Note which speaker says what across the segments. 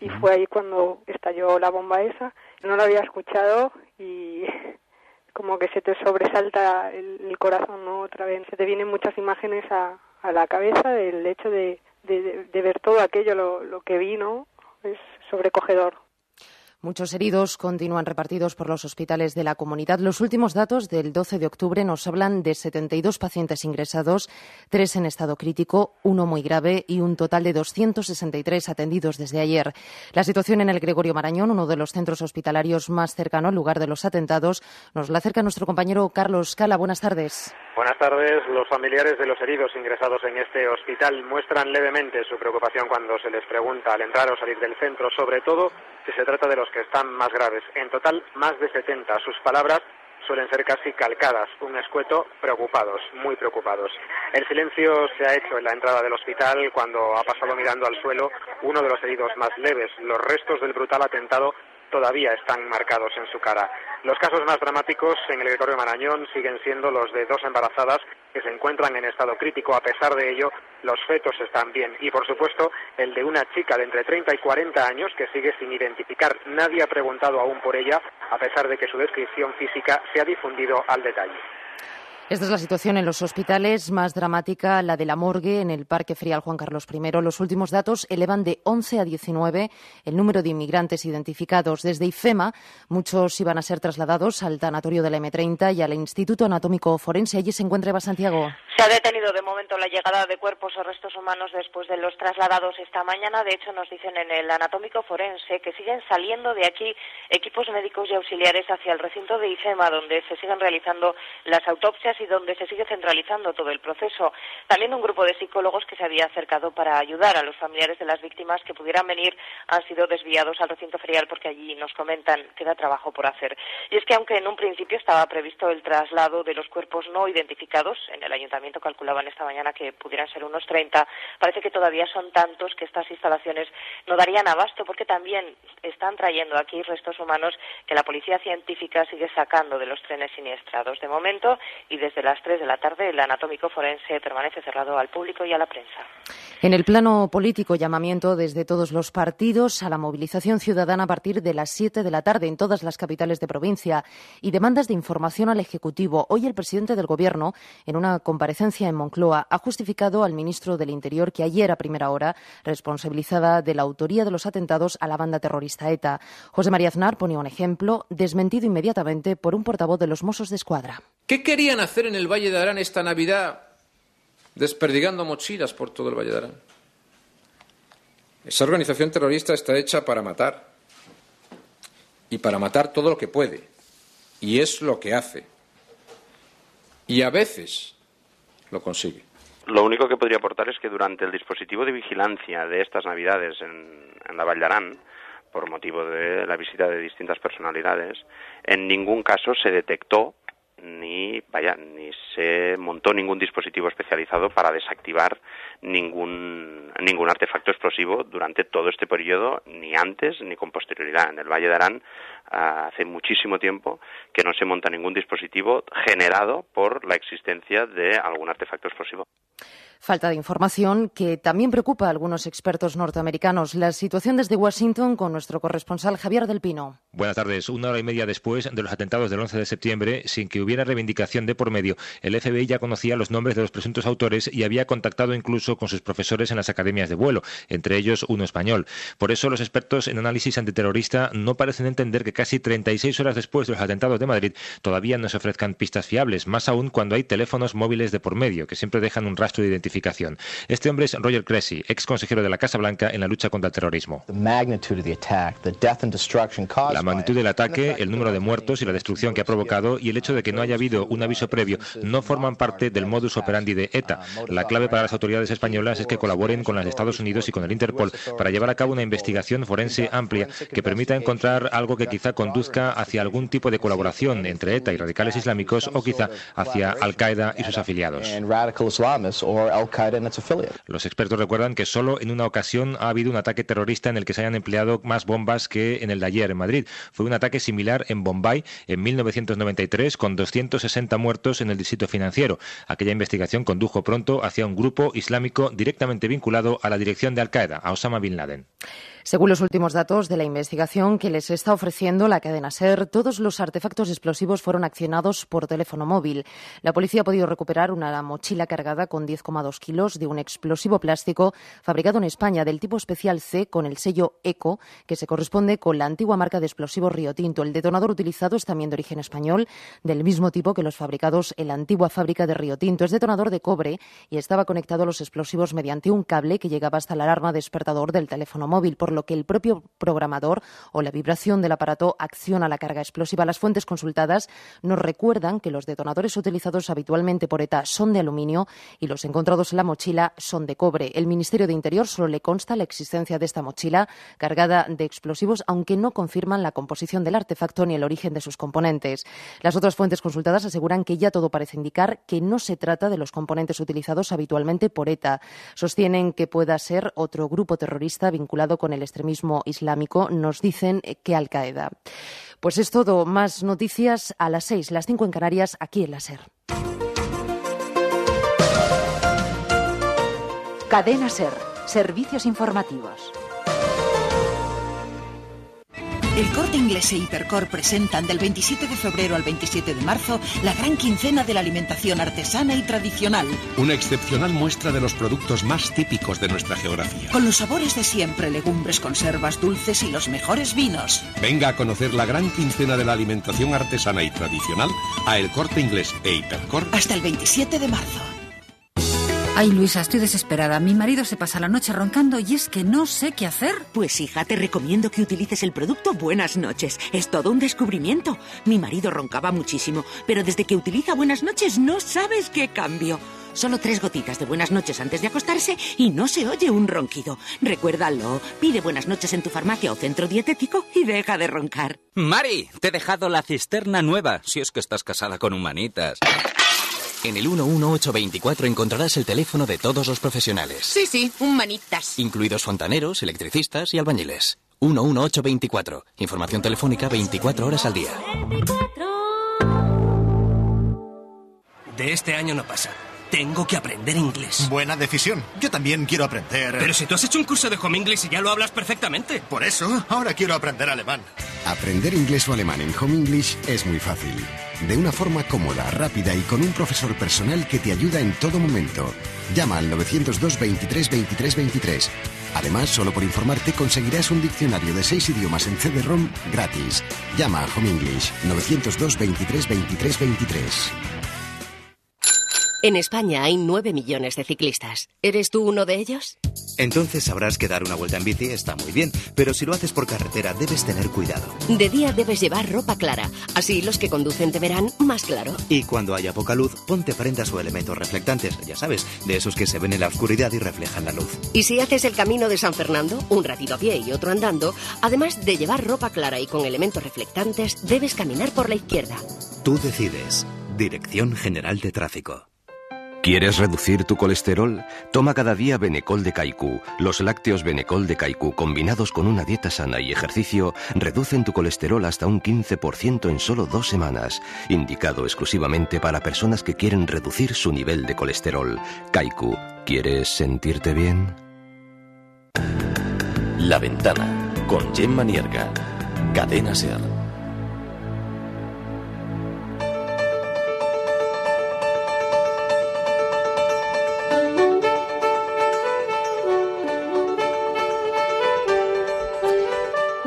Speaker 1: Y fue ahí cuando estalló la bomba esa. No lo había escuchado y como que se te sobresalta el, corazón, ¿no? Otra vez. Se te vienen muchas imágenes a, la cabeza del hecho de, de, ver todo aquello, lo, lo que vi, ¿no? Es sobrecogedor.
Speaker 2: Muchos heridos continúan repartidos por los hospitales de la comunidad. Los últimos datos del 12 de octubre nos hablan de 72 pacientes ingresados, tres en estado crítico, uno muy grave y un total de 263 atendidos desde ayer. La situación en el Gregorio Marañón, uno de los centros hospitalarios más cercano al lugar de los atentados, nos la acerca nuestro compañero Carlos Cala. Buenas tardes.
Speaker 3: Buenas tardes. Los familiares de los heridos ingresados en este hospital muestran levemente su preocupación cuando se les pregunta al entrar o salir del centro, sobre todo si se trata de los que están más graves. En total, más de 70. Sus palabras suelen ser casi calcadas, un escueto preocupados, muy preocupados. El silencio se ha hecho en la entrada del hospital cuando ha pasado mirando al suelo uno de los heridos más leves. Los restos del brutal atentado todavía están marcados en su cara. Los casos más dramáticos en el Gregorio Marañón siguen siendo los de dos embarazadas que se encuentran en estado crítico. A pesar de ello, los fetos están bien. Y, por supuesto, el de una chica de entre 30 y 40 años que sigue sin identificar. Nadie ha preguntado aún por ella, a pesar de que su descripción física se ha difundido al detalle.
Speaker 2: Esta es la situación en los hospitales, más dramática la de la morgue en el Parque Frial Juan Carlos I. Los últimos datos elevan de 11 a 19 el número de inmigrantes identificados. Desde IFEMA, muchos iban a ser trasladados al tanatorio de la M30 y al Instituto Anatómico Forense. Allí se encuentra Eva Santiago.
Speaker 4: Se ha detenido de momento la llegada de cuerpos o restos humanos después de los trasladados esta mañana. De hecho, nos dicen en el Anatómico Forense que siguen saliendo de aquí equipos médicos y auxiliares hacia el recinto de IFEMA, donde se siguen realizando las autopsias y donde se sigue centralizando todo el proceso. También un grupo de psicólogos que se había acercado para ayudar a los familiares de las víctimas que pudieran venir han sido desviados al recinto ferial porque allí nos comentan que da trabajo por hacer. Y es que aunque en un principio estaba previsto el traslado de los cuerpos no identificados, en el ayuntamiento calculaban esta mañana que pudieran ser unos 30, parece que todavía son tantos que estas instalaciones no darían abasto porque también están trayendo aquí restos humanos que la policía científica sigue sacando de los trenes siniestrados. De momento y desde desde las 3 de la tarde el anatómico forense permanece cerrado al público y a la prensa.
Speaker 2: En el plano político, llamamiento desde todos los partidos a la movilización ciudadana a partir de las 7 de la tarde en todas las capitales de provincia y demandas de información al Ejecutivo. Hoy el presidente del Gobierno, en una comparecencia en Moncloa, ha justificado al ministro del Interior que ayer a primera hora responsabilizada de la autoría de los atentados a la banda terrorista ETA. José María Aznar ponía un ejemplo, desmentido inmediatamente por un portavoz de los Mossos de Escuadra.
Speaker 5: ¿Qué querían hacer en el Valle de Arán esta Navidad desperdigando mochilas por todo el Valle de Arán? Esa organización terrorista está hecha para matar y para matar todo lo que puede. Y es lo que hace. Y a veces lo consigue.
Speaker 6: Lo único que podría aportar es que durante el dispositivo de vigilancia de estas Navidades en, en la Valle de Arán, por motivo de la visita de distintas personalidades, en ningún caso se detectó ni vaya ni se montó ningún dispositivo especializado para desactivar ningún ningún artefacto explosivo durante todo este periodo ni antes ni con posterioridad. En el Valle de Arán hace muchísimo tiempo que no se monta ningún dispositivo generado por la existencia de algún artefacto explosivo
Speaker 2: Falta de información que también preocupa a algunos expertos norteamericanos. La situación desde Washington con nuestro corresponsal Javier del Pino.
Speaker 7: Buenas tardes. Una hora y media después de los atentados del 11 de septiembre, sin que hubiera reivindicación de por medio, el FBI ya conocía los nombres de los presuntos autores y había contactado incluso con sus profesores en las academias de vuelo, entre ellos uno español. Por eso los expertos en análisis antiterrorista no parecen entender que casi 36 horas después de los atentados de Madrid todavía no se ofrezcan pistas fiables, más aún cuando hay teléfonos móviles de por medio que siempre dejan un rastro de identificación este hombre es Roger Cressy, ex consejero de la Casa Blanca en la lucha contra el terrorismo. La magnitud del ataque, el número de muertos y la destrucción que ha provocado y el hecho de que no haya habido un aviso previo no forman parte del modus operandi de ETA. La clave para las autoridades españolas es que colaboren con las de Estados Unidos y con el Interpol para llevar a cabo una investigación forense amplia que permita encontrar algo que conduzca hacia algún tipo de colaboración entre ETA y radicales islámicos o quizá hacia Al-Qaeda y sus afiliados. Los expertos recuerdan que solo en una ocasión ha habido un ataque terrorista en el que se hayan empleado más bombas que en el de ayer en Madrid. Fue un ataque similar en Bombay en 1993 con 260 muertos en el distrito financiero. Aquella investigación condujo pronto hacia un grupo islámico directamente vinculado a la dirección de Al-Qaeda, a Osama Bin Laden.
Speaker 2: Según los últimos datos de la investigación que les está ofreciendo la cadena SER, todos los artefactos explosivos fueron accionados por teléfono móvil. La policía ha podido recuperar una mochila cargada con 10,2 kilos de un explosivo plástico fabricado en España del tipo especial C con el sello ECO, que se corresponde con la antigua marca de explosivos Río Tinto. El detonador utilizado es también de origen español, del mismo tipo que los fabricados en la antigua fábrica de Río Tinto. Es detonador de cobre y estaba conectado a los explosivos mediante un cable que llegaba hasta la alarma despertador del teléfono móvil lo que el propio programador o la vibración del aparato acciona la carga explosiva. Las fuentes consultadas nos recuerdan que los detonadores utilizados habitualmente por ETA son de aluminio y los encontrados en la mochila son de cobre. El Ministerio de Interior solo le consta la existencia de esta mochila cargada de explosivos, aunque no confirman la composición del artefacto ni el origen de sus componentes. Las otras fuentes consultadas aseguran que ya todo parece indicar que no se trata de los componentes utilizados habitualmente por ETA. Sostienen que pueda ser otro grupo terrorista vinculado con el el extremismo islámico, nos dicen que Al Qaeda. Pues es todo. Más noticias a las seis, las cinco en Canarias, aquí en la SER.
Speaker 8: Cadena SER. Servicios informativos.
Speaker 9: El Corte Inglés e Hipercor presentan del 27 de febrero al 27 de marzo la gran quincena de la alimentación artesana y tradicional.
Speaker 10: Una excepcional muestra de los productos más típicos de nuestra geografía.
Speaker 9: Con los sabores de siempre, legumbres, conservas, dulces y los mejores vinos.
Speaker 10: Venga a conocer la gran quincena de la alimentación artesana y tradicional a El Corte Inglés e Hipercor.
Speaker 9: Hasta el 27 de marzo.
Speaker 11: Ay, Luisa, estoy desesperada. Mi marido se pasa la noche roncando y es que no sé qué hacer.
Speaker 12: Pues hija, te recomiendo que utilices el producto Buenas noches. Es todo un descubrimiento. Mi marido roncaba muchísimo, pero desde que utiliza Buenas noches no sabes qué cambio. Solo tres gotitas de buenas noches antes de acostarse y no se oye un ronquido. Recuérdalo, pide buenas noches en tu farmacia o centro dietético y deja de roncar.
Speaker 13: Mari, te he dejado la cisterna nueva, si es que estás casada con humanitas. En el 11824 encontrarás el teléfono de todos los profesionales.
Speaker 14: Sí, sí, un manitas.
Speaker 13: Incluidos fontaneros, electricistas y albañiles. 11824. Información telefónica 24 horas al día.
Speaker 15: De este año no pasa. Tengo que aprender inglés.
Speaker 16: Buena decisión. Yo también quiero aprender.
Speaker 15: Pero si tú has hecho un curso de Home English y ya lo hablas perfectamente.
Speaker 16: Por eso, ahora quiero aprender alemán.
Speaker 17: Aprender inglés o alemán en Home English es muy fácil. De una forma cómoda, rápida y con un profesor personal que te ayuda en todo momento. Llama al 902 23 23 23. Además, solo por informarte conseguirás un diccionario de seis idiomas en CD-ROM gratis. Llama a Home English 902 23 23 23.
Speaker 14: En España hay 9 millones de ciclistas. ¿Eres tú uno de ellos?
Speaker 18: Entonces sabrás que dar una vuelta en bici está muy bien, pero si lo haces por carretera debes tener cuidado.
Speaker 14: De día debes llevar ropa clara, así los que conducen te verán más claro.
Speaker 18: Y cuando haya poca luz, ponte prendas o elementos reflectantes, ya sabes, de esos que se ven en la oscuridad y reflejan la luz.
Speaker 14: Y si haces el camino de San Fernando, un ratito a pie y otro andando, además de llevar ropa clara y con elementos reflectantes, debes caminar por la izquierda.
Speaker 18: Tú decides. Dirección General de Tráfico.
Speaker 19: ¿Quieres reducir tu colesterol? Toma cada día Benecol de Kaiku. Los lácteos Benecol de Kaiku combinados con una dieta sana y ejercicio reducen tu colesterol hasta un 15% en solo dos semanas. Indicado exclusivamente para personas que quieren reducir su nivel de colesterol. Kaiku, ¿quieres sentirte bien?
Speaker 20: La ventana con Gemma Nierga. Cadena Ser.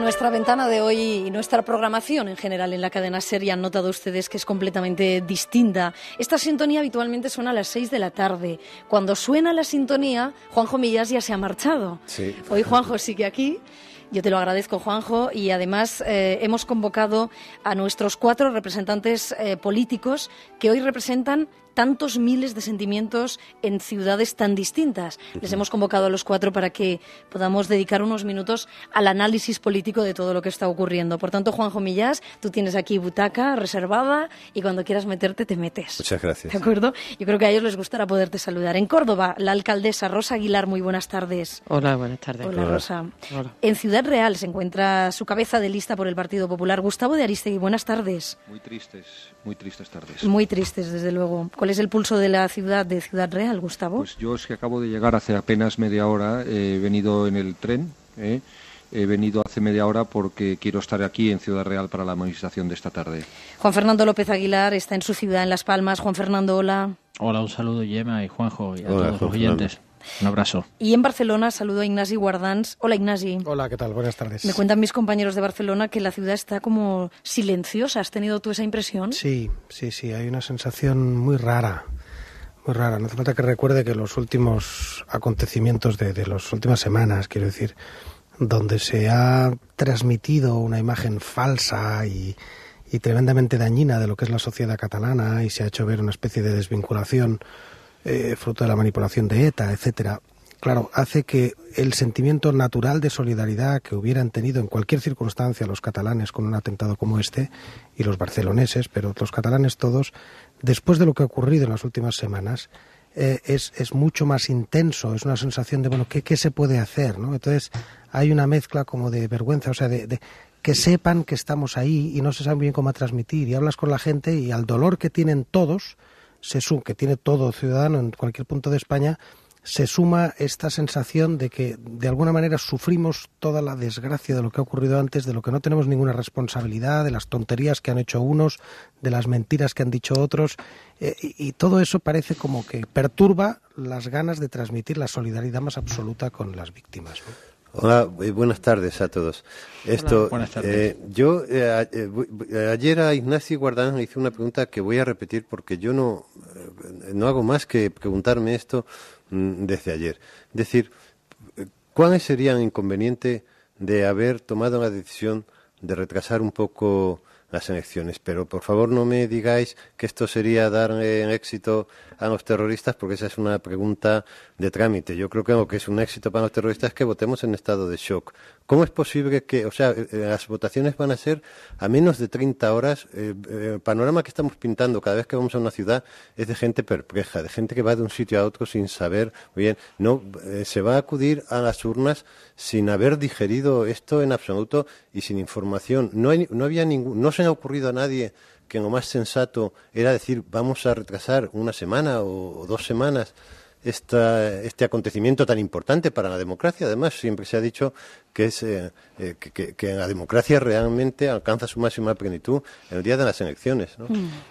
Speaker 21: Nuestra ventana de hoy y nuestra programación en general en la cadena serie han notado ustedes que es completamente distinta. Esta sintonía habitualmente suena a las seis de la tarde. Cuando suena la sintonía, Juanjo Millas ya se ha marchado. Hoy Juanjo sigue aquí. Yo te lo agradezco, Juanjo, y además eh, hemos convocado a nuestros cuatro representantes eh, políticos que hoy representan tantos miles de sentimientos en ciudades tan distintas. Les hemos convocado a los cuatro para que podamos dedicar unos minutos al análisis político de todo lo que está ocurriendo. Por tanto, Juanjo Millás, tú tienes aquí butaca reservada y cuando quieras meterte te metes.
Speaker 22: Muchas gracias.
Speaker 21: ¿De acuerdo? Yo creo que a ellos les gustará poderte saludar. En Córdoba, la alcaldesa Rosa Aguilar, muy buenas tardes.
Speaker 23: Hola, buenas tardes.
Speaker 21: Hola, Rosa. En Ciudad Real se encuentra su cabeza de lista por el Partido Popular, Gustavo de Aristegui. Buenas tardes.
Speaker 24: Muy tristes, muy tristes tardes.
Speaker 21: Muy tristes, desde luego. ¿Cuál es el pulso de la ciudad de Ciudad Real, Gustavo?
Speaker 24: Pues yo es que acabo de llegar hace apenas media hora, he venido en el tren. ¿eh? he venido hace media hora porque quiero estar aquí en Ciudad Real para la manifestación de esta tarde.
Speaker 21: Juan Fernando López Aguilar está en su ciudad, en Las Palmas. Juan Fernando, hola.
Speaker 25: Hola, un saludo, Yema y Juanjo, y a
Speaker 26: Hola,
Speaker 25: todos los oyentes. Un abrazo.
Speaker 21: Y en Barcelona saludo a Ignasi Guardans. Hola, Ignasi.
Speaker 22: Hola, ¿qué tal? Buenas tardes.
Speaker 21: Me cuentan mis compañeros de Barcelona que la ciudad está como silenciosa. ¿Has tenido tú esa impresión?
Speaker 22: Sí, sí, sí, hay una sensación muy rara, muy rara. No hace falta que recuerde que los últimos acontecimientos de, de las últimas semanas, quiero decir, donde se ha transmitido una imagen falsa y, y tremendamente dañina de lo que es la sociedad catalana y se ha hecho ver una especie de desvinculación eh, fruto de la manipulación de ETA, etcétera. Claro, hace que el sentimiento natural de solidaridad que hubieran tenido en cualquier circunstancia los catalanes con un atentado como este y los barceloneses, pero los catalanes todos, después de lo que ha ocurrido en las últimas semanas, eh, es, es, mucho más intenso, es una sensación de, bueno, ¿qué, qué se puede hacer? ¿no? Entonces hay una mezcla como de vergüenza, o sea, de, de, que sepan que estamos ahí y no se sabe bien cómo transmitir. Y hablas con la gente y al dolor que tienen todos, se suma, que tiene todo ciudadano en cualquier punto de España, se suma esta sensación de que de alguna manera sufrimos toda la desgracia de lo que ha ocurrido antes, de lo que no tenemos ninguna responsabilidad, de las tonterías que han hecho unos, de las mentiras que han dicho otros, eh, y, todo eso parece como que perturba las ganas de transmitir la solidaridad más absoluta con las víctimas.
Speaker 26: Hola, buenas tardes a todos. Esto,
Speaker 25: Hola, tardes.
Speaker 26: Eh, yo eh, eh, ayer a Ignacio Guardán hice una pregunta que voy a repetir porque yo no, no hago más que preguntarme esto mm, desde ayer. Es decir, ¿cuál sería el inconveniente de haber tomado la decisión de retrasar un poco las elecciones. Pero por favor no me digáis que esto sería dar eh, éxito a los terroristas, porque esa es una pregunta de trámite. Yo creo que lo que es un éxito para los terroristas es que votemos en estado de shock. ¿Cómo es posible que, o sea, eh, las votaciones van a ser a menos de 30 horas? Eh, el panorama que estamos pintando cada vez que vamos a una ciudad es de gente perpleja, de gente que va de un sitio a otro sin saber. Bien, no, se va a acudir a las urnas sin haber digerido esto en absoluto y sin información. No, hay, no había no se ha ocurrido a nadie que lo más sensato era decir vamos a retrasar una semana o dos semanas esta, este acontecimiento tan importante para la democracia. Además, siempre se ha dicho que, es, eh, eh, que, que, la democracia realmente alcanza su máxima plenitud en el día de las elecciones. ¿no?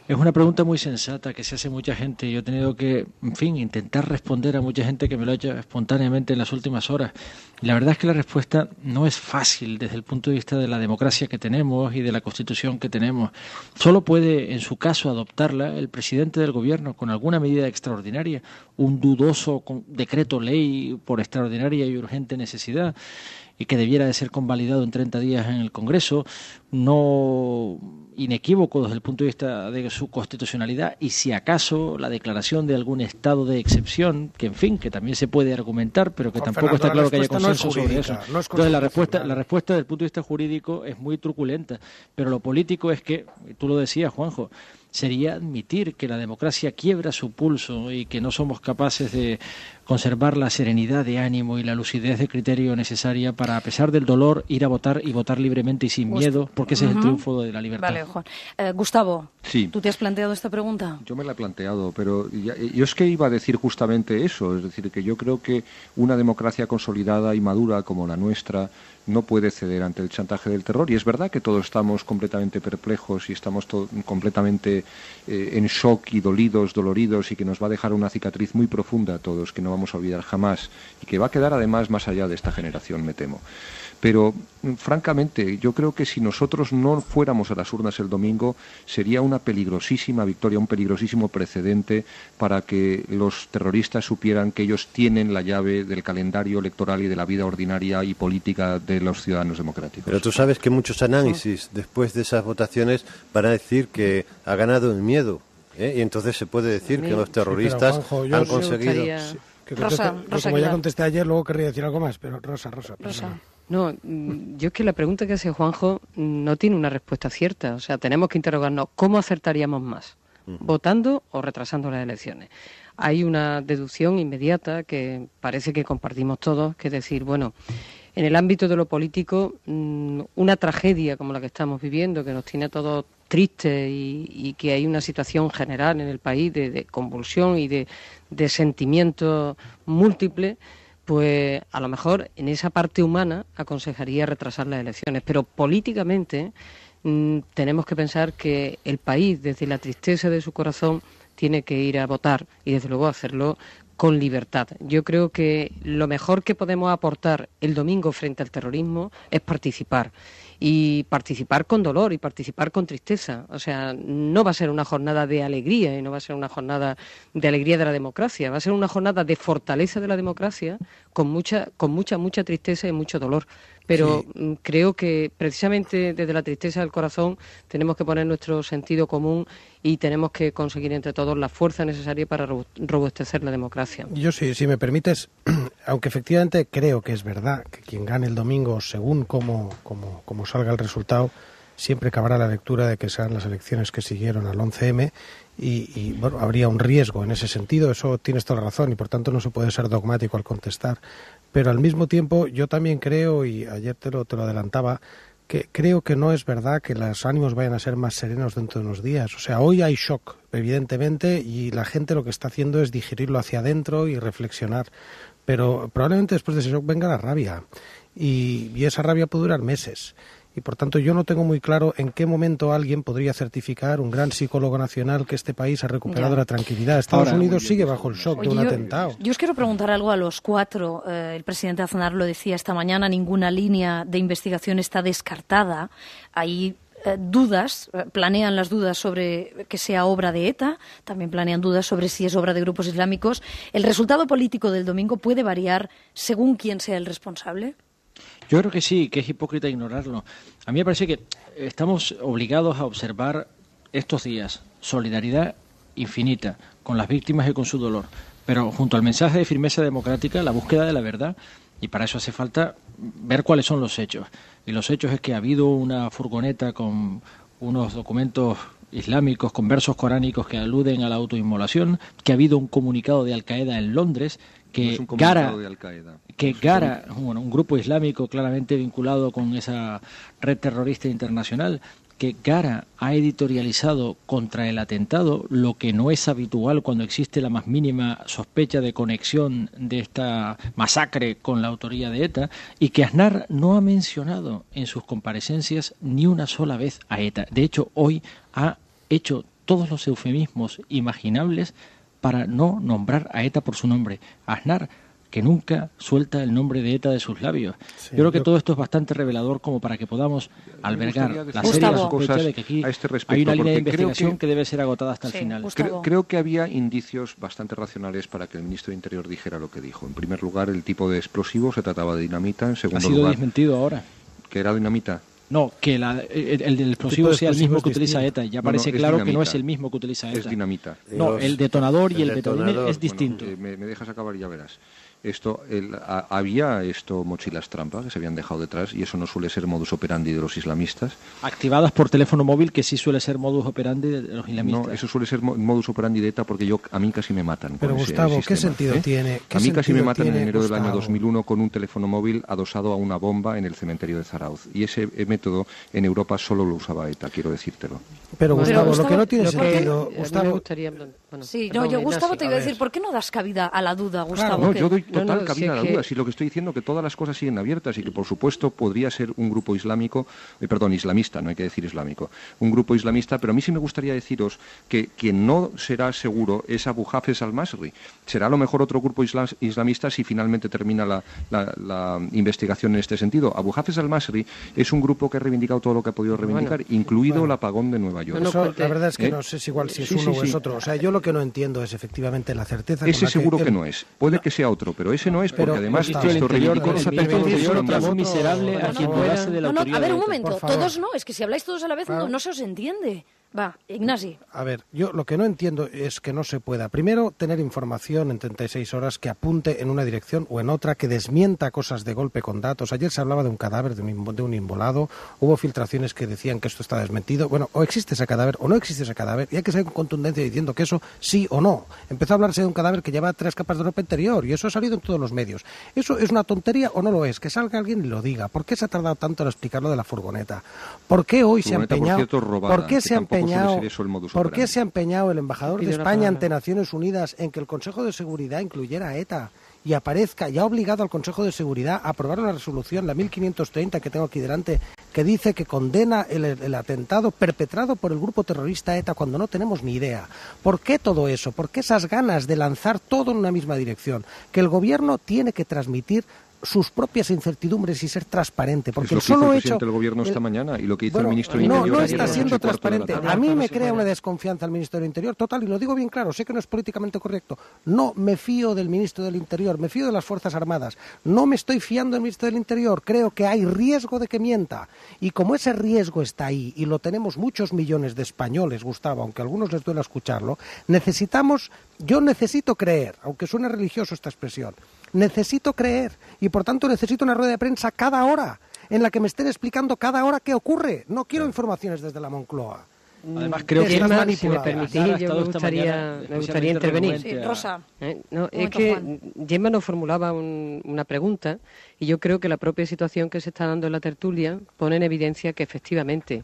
Speaker 25: Es una pregunta muy sensata que se hace mucha gente. Yo he tenido que, en fin, intentar responder a mucha gente que me lo ha hecho espontáneamente en las últimas horas. La verdad es que la respuesta no es fácil desde el punto de vista de la democracia que tenemos y de la constitución que tenemos. Solo puede, en su caso, adoptarla el presidente del gobierno con alguna medida extraordinaria, un dudoso decreto ley por extraordinaria y urgente necesidad y que debiera de ser convalidado en 30 días en el Congreso, no inequívoco desde el punto de vista de su constitucionalidad y si acaso la declaración de algún estado de excepción, que en fin, que también se puede argumentar, pero que
Speaker 22: Juan
Speaker 25: tampoco
Speaker 22: Fernando,
Speaker 25: está claro que haya
Speaker 22: respuesta no es
Speaker 25: consenso sobre eso.
Speaker 22: no es
Speaker 25: Entonces la respuesta, la respuesta desde el punto de vista jurídico es muy truculenta, pero lo político es que, tú lo decías, Juanjo, sería admitir que la democracia quiebra su pulso y que no somos capaces de conservar la serenidad de ánimo y la lucidez de criterio necesaria para, a pesar del dolor, ir a votar y votar libremente y sin
Speaker 21: Gust-
Speaker 25: miedo, porque ese es el triunfo de la libertad.
Speaker 21: Vale, Juan. Eh, Gustavo,
Speaker 24: Sí.
Speaker 21: ¿tú te has planteado esta pregunta?
Speaker 24: Yo me la he planteado, pero ya- yo es que iba a decir justamente eso, es decir, que yo creo que una democracia consolidada y madura como la nuestra no puede ceder ante el chantaje del terror. Y es verdad que todos estamos completamente perplejos y estamos completamente eh, en shock y dolidos, doloridos y que nos va a dejar una cicatriz muy profunda a todos que no vamos a olvidar jamás y que va a quedar además más allá de esta generación, me temo. Pero, mm, francamente, yo creo que si nosotros no fuéramos a las urnas el domingo, sería una peligrosísima victoria, un peligrosísimo precedente para que los terroristas supieran que ellos tienen la llave del calendario electoral y de la vida ordinaria y política de los ciudadanos democráticos.
Speaker 26: Pero tú sabes que muchos análisis después de esas votaciones van a decir que ha ganado el miedo. ¿eh? Y entonces se puede decir que los terroristas
Speaker 22: Sí, Juanjo,
Speaker 26: han conseguido.
Speaker 22: Que
Speaker 21: Rosa,
Speaker 22: conteste-
Speaker 21: Rosa
Speaker 22: como ya contesté ayer, luego querría decir algo más, pero Rosa, Rosa.
Speaker 21: Rosa.
Speaker 22: perdona.
Speaker 23: No, mm, yo es que la pregunta que hace Juanjo no tiene una respuesta cierta. O sea, tenemos que interrogarnos cómo acertaríamos más, votando o retrasando las elecciones. Hay una deducción inmediata que parece que compartimos todos, que es decir, bueno, en el ámbito de lo político, mm, una tragedia como la que estamos viviendo, que nos tiene a todos tristes y, y que hay una situación general en el país de, de convulsión y de, de sentimientos múltiples, pues a lo mejor en esa parte humana aconsejaría retrasar las elecciones, pero políticamente mm, tenemos que pensar que el país, desde la tristeza de su corazón, tiene que ir a votar y desde luego hacerlo con libertad. Yo creo que lo mejor que podemos aportar el domingo frente al terrorismo es participar y participar con dolor y participar con tristeza. O sea, no va a ser una jornada de alegría y no va a ser una jornada de alegría de la democracia, va a ser una jornada de fortaleza de la democracia con mucha, con mucha, mucha tristeza y mucho dolor. Pero mm, creo que precisamente desde la tristeza del corazón tenemos que poner nuestro sentido común y tenemos que conseguir entre todos la fuerza necesaria para robustecer la democracia.
Speaker 22: Yo sí, si me permites, aunque efectivamente creo que es verdad que quien gane el domingo, según cómo, cómo, salga el resultado, siempre acabará la lectura de que sean las elecciones que siguieron al 11M y, y, bueno, habría un riesgo en ese sentido, eso tienes toda la razón y por tanto no se puede ser dogmático al contestar. Pero al mismo tiempo yo también creo, y ayer te lo, te lo adelantaba, que creo que no es verdad que los ánimos vayan a ser más serenos dentro de unos días. O sea, hoy hay shock, evidentemente, y la gente lo que está haciendo es digerirlo hacia adentro y reflexionar. Pero probablemente después de ese shock venga la rabia. Y, y esa rabia puede durar meses y por tanto yo no tengo muy claro en qué momento alguien podría certificar un gran psicólogo nacional que este país ha recuperado la tranquilidad. Estados Unidos sigue bajo el shock de un atentado.
Speaker 21: Yo os quiero preguntar algo a los cuatro. Eh, el presidente Aznar lo decía esta mañana, ninguna línea de investigación está descartada. Hay eh, dudas, eh, planean las dudas sobre que sea obra de ETA, también planean dudas sobre si es obra de grupos islámicos. ¿El resultado político del domingo puede variar según quién sea el responsable?
Speaker 25: Yo creo que sí, que es hipócrita ignorarlo. A mí me parece que estamos obligados a observar estos días solidaridad infinita con las víctimas y con su dolor, pero junto al mensaje de firmeza democrática, la búsqueda de la verdad, y para eso hace falta ver cuáles son los hechos. Y los hechos es que ha habido una furgoneta con unos documentos islámicos con versos coránicos que aluden a la autoinmolación, que ha habido un comunicado de Al Qaeda en Londres que Gara, que Gara, bueno, un grupo islámico claramente vinculado con esa red terrorista internacional, que Gara ha editorializado contra el atentado lo que no es habitual cuando existe la más mínima sospecha de conexión de esta masacre con la autoría de ETA y que Aznar no ha mencionado en sus comparecencias ni una sola vez a ETA. De hecho, hoy ha hecho todos los eufemismos imaginables para no nombrar a ETA por su nombre. Aznar, que nunca suelta el nombre de ETA de sus labios. yo creo que todo esto es bastante revelador como para que podamos albergar la serie sospecha de que aquí este hay una línea de investigación que, debe ser agotada hasta el final.
Speaker 24: Creo, que había indicios bastante racionales para que el ministro de Interior dijera lo que dijo. En primer lugar, el tipo de explosivo se trataba de dinamita. En segundo
Speaker 25: ha sido
Speaker 24: lugar,
Speaker 25: desmentido ahora.
Speaker 24: Que era dinamita.
Speaker 25: No, que el, del explosivo sea el mismo que utiliza ETA. Ya parece claro que no es el mismo que utiliza ETA.
Speaker 24: Es dinamita.
Speaker 25: No, el detonador y el, el es distinto.
Speaker 24: Eh, me, dejas acabar y ya verás esto había esto mochilas trampa que se habían dejado detrás y eso no suele ser modus operandi de los islamistas.
Speaker 25: Activadas por teléfono móvil que sí suele ser modus operandi de los islamistas.
Speaker 24: no eso suele ser modus operandi de ETA porque yo a mí casi me matan
Speaker 22: pero Gustavo qué sentido
Speaker 24: ¿eh?
Speaker 22: tiene
Speaker 24: a mí casi me matan en enero del año 2001 con un teléfono móvil adosado a una bomba en el cementerio de Zarauz. Y ese eh, método en Europa solo lo usaba ETA quiero decírtelo.
Speaker 22: Pero Gustavo, lo que no tiene sentido Gustavo
Speaker 21: sí no yo Gustavo te iba a decir ¿por qué no das cabida a la duda Gustavo
Speaker 24: yo doy total cabida a la duda. Si lo que estoy diciendo que todas las cosas siguen abiertas y que, por supuesto, podría ser un grupo islámico, eh, perdón, islamista, no hay que decir islámico, un grupo islamista, pero a mí sí me gustaría deciros que quien no será seguro es Abu Hafez al-Masri. Será a lo mejor otro grupo islamista si finalmente termina la, investigación en este sentido. Abu Hafez al-Masri es un grupo que ha reivindicado todo lo que ha podido reivindicar, incluido el apagón de Nueva York.
Speaker 22: la verdad es que ¿Eh? no sé si igual si es uno o es otro. O sea, yo lo que no entiendo es efectivamente la certeza.
Speaker 24: Ese seguro que, no es. Puede que sea otro, pero ese no es porque además
Speaker 25: esto reivindicó los atentados miserable a quien de la
Speaker 21: autoridad. A ver, un momento, todos no, es que si habláis todos a la vez no, no se os entiende. Va, Ignasi.
Speaker 22: A ver, yo lo que no entiendo es que no se pueda, primero, tener información en 36 horas que apunte en una dirección o en otra, que desmienta cosas de golpe con datos. Ayer se hablaba de un cadáver, de un, de un involado, hubo filtraciones que decían que esto está desmentido. Bueno, o existe ese cadáver o no existe ese cadáver, y hay que salir con contundencia diciendo que eso sí o no. Empezó a hablarse de un cadáver que lleva tres capas de ropa interior, y eso ha salido en todos los medios. ¿Eso es una tontería o no lo es? Que salga alguien y lo diga. ¿Por qué se ha tardado tanto en explicarlo de la furgoneta? ¿Por qué hoy se ha empeñado? ¿Por qué se ha empeñado? ¿Por qué se ha empeñado el embajador de España ante Naciones Unidas en que el Consejo de Seguridad incluyera a ETA? y aparezca y ha obligado al Consejo de Seguridad a aprobar una resolución, la 1530 que tengo aquí delante, que dice que condena el, el atentado perpetrado por el grupo terrorista ETA cuando no tenemos ni idea. ¿Por qué todo eso? ¿Por qué esas ganas de lanzar todo en una misma dirección? Que el gobierno tiene que transmitir sus propias incertidumbres y ser transparente. Porque
Speaker 24: es lo
Speaker 22: el
Speaker 24: que hizo
Speaker 22: solo
Speaker 24: el
Speaker 22: hecho.
Speaker 24: presidente del gobierno esta mañana y lo que hizo
Speaker 22: Bueno,
Speaker 24: el ministro de
Speaker 22: no,
Speaker 24: Interior
Speaker 22: no está siendo transparente. A mí me crea una desconfianza el ministro del Interior total y lo digo bien claro. Sé que no es políticamente correcto. No me fío del ministro del Interior, me fío de las Fuerzas Armadas. No me estoy fiando del ministro del Interior. Creo que hay riesgo de que mienta. Y como ese riesgo está ahí y lo tenemos muchos millones de españoles, Gustavo, aunque a algunos les duele escucharlo, necesitamos, yo necesito creer, aunque suene religioso esta expresión, necesito creer y por tanto necesito una rueda de prensa cada hora en la que me estén explicando cada hora qué ocurre. No quiero informaciones desde la Moncloa.
Speaker 25: Además, creo que si me permitís, yo me gustaría,
Speaker 23: mañana- me gustaría intervenir. Sí, Rosa. Eh, no, es que
Speaker 25: Juan.
Speaker 23: Gemma nos formulaba un- una pregunta y yo creo que la propia situación que se está dando en la tertulia pone en evidencia que efectivamente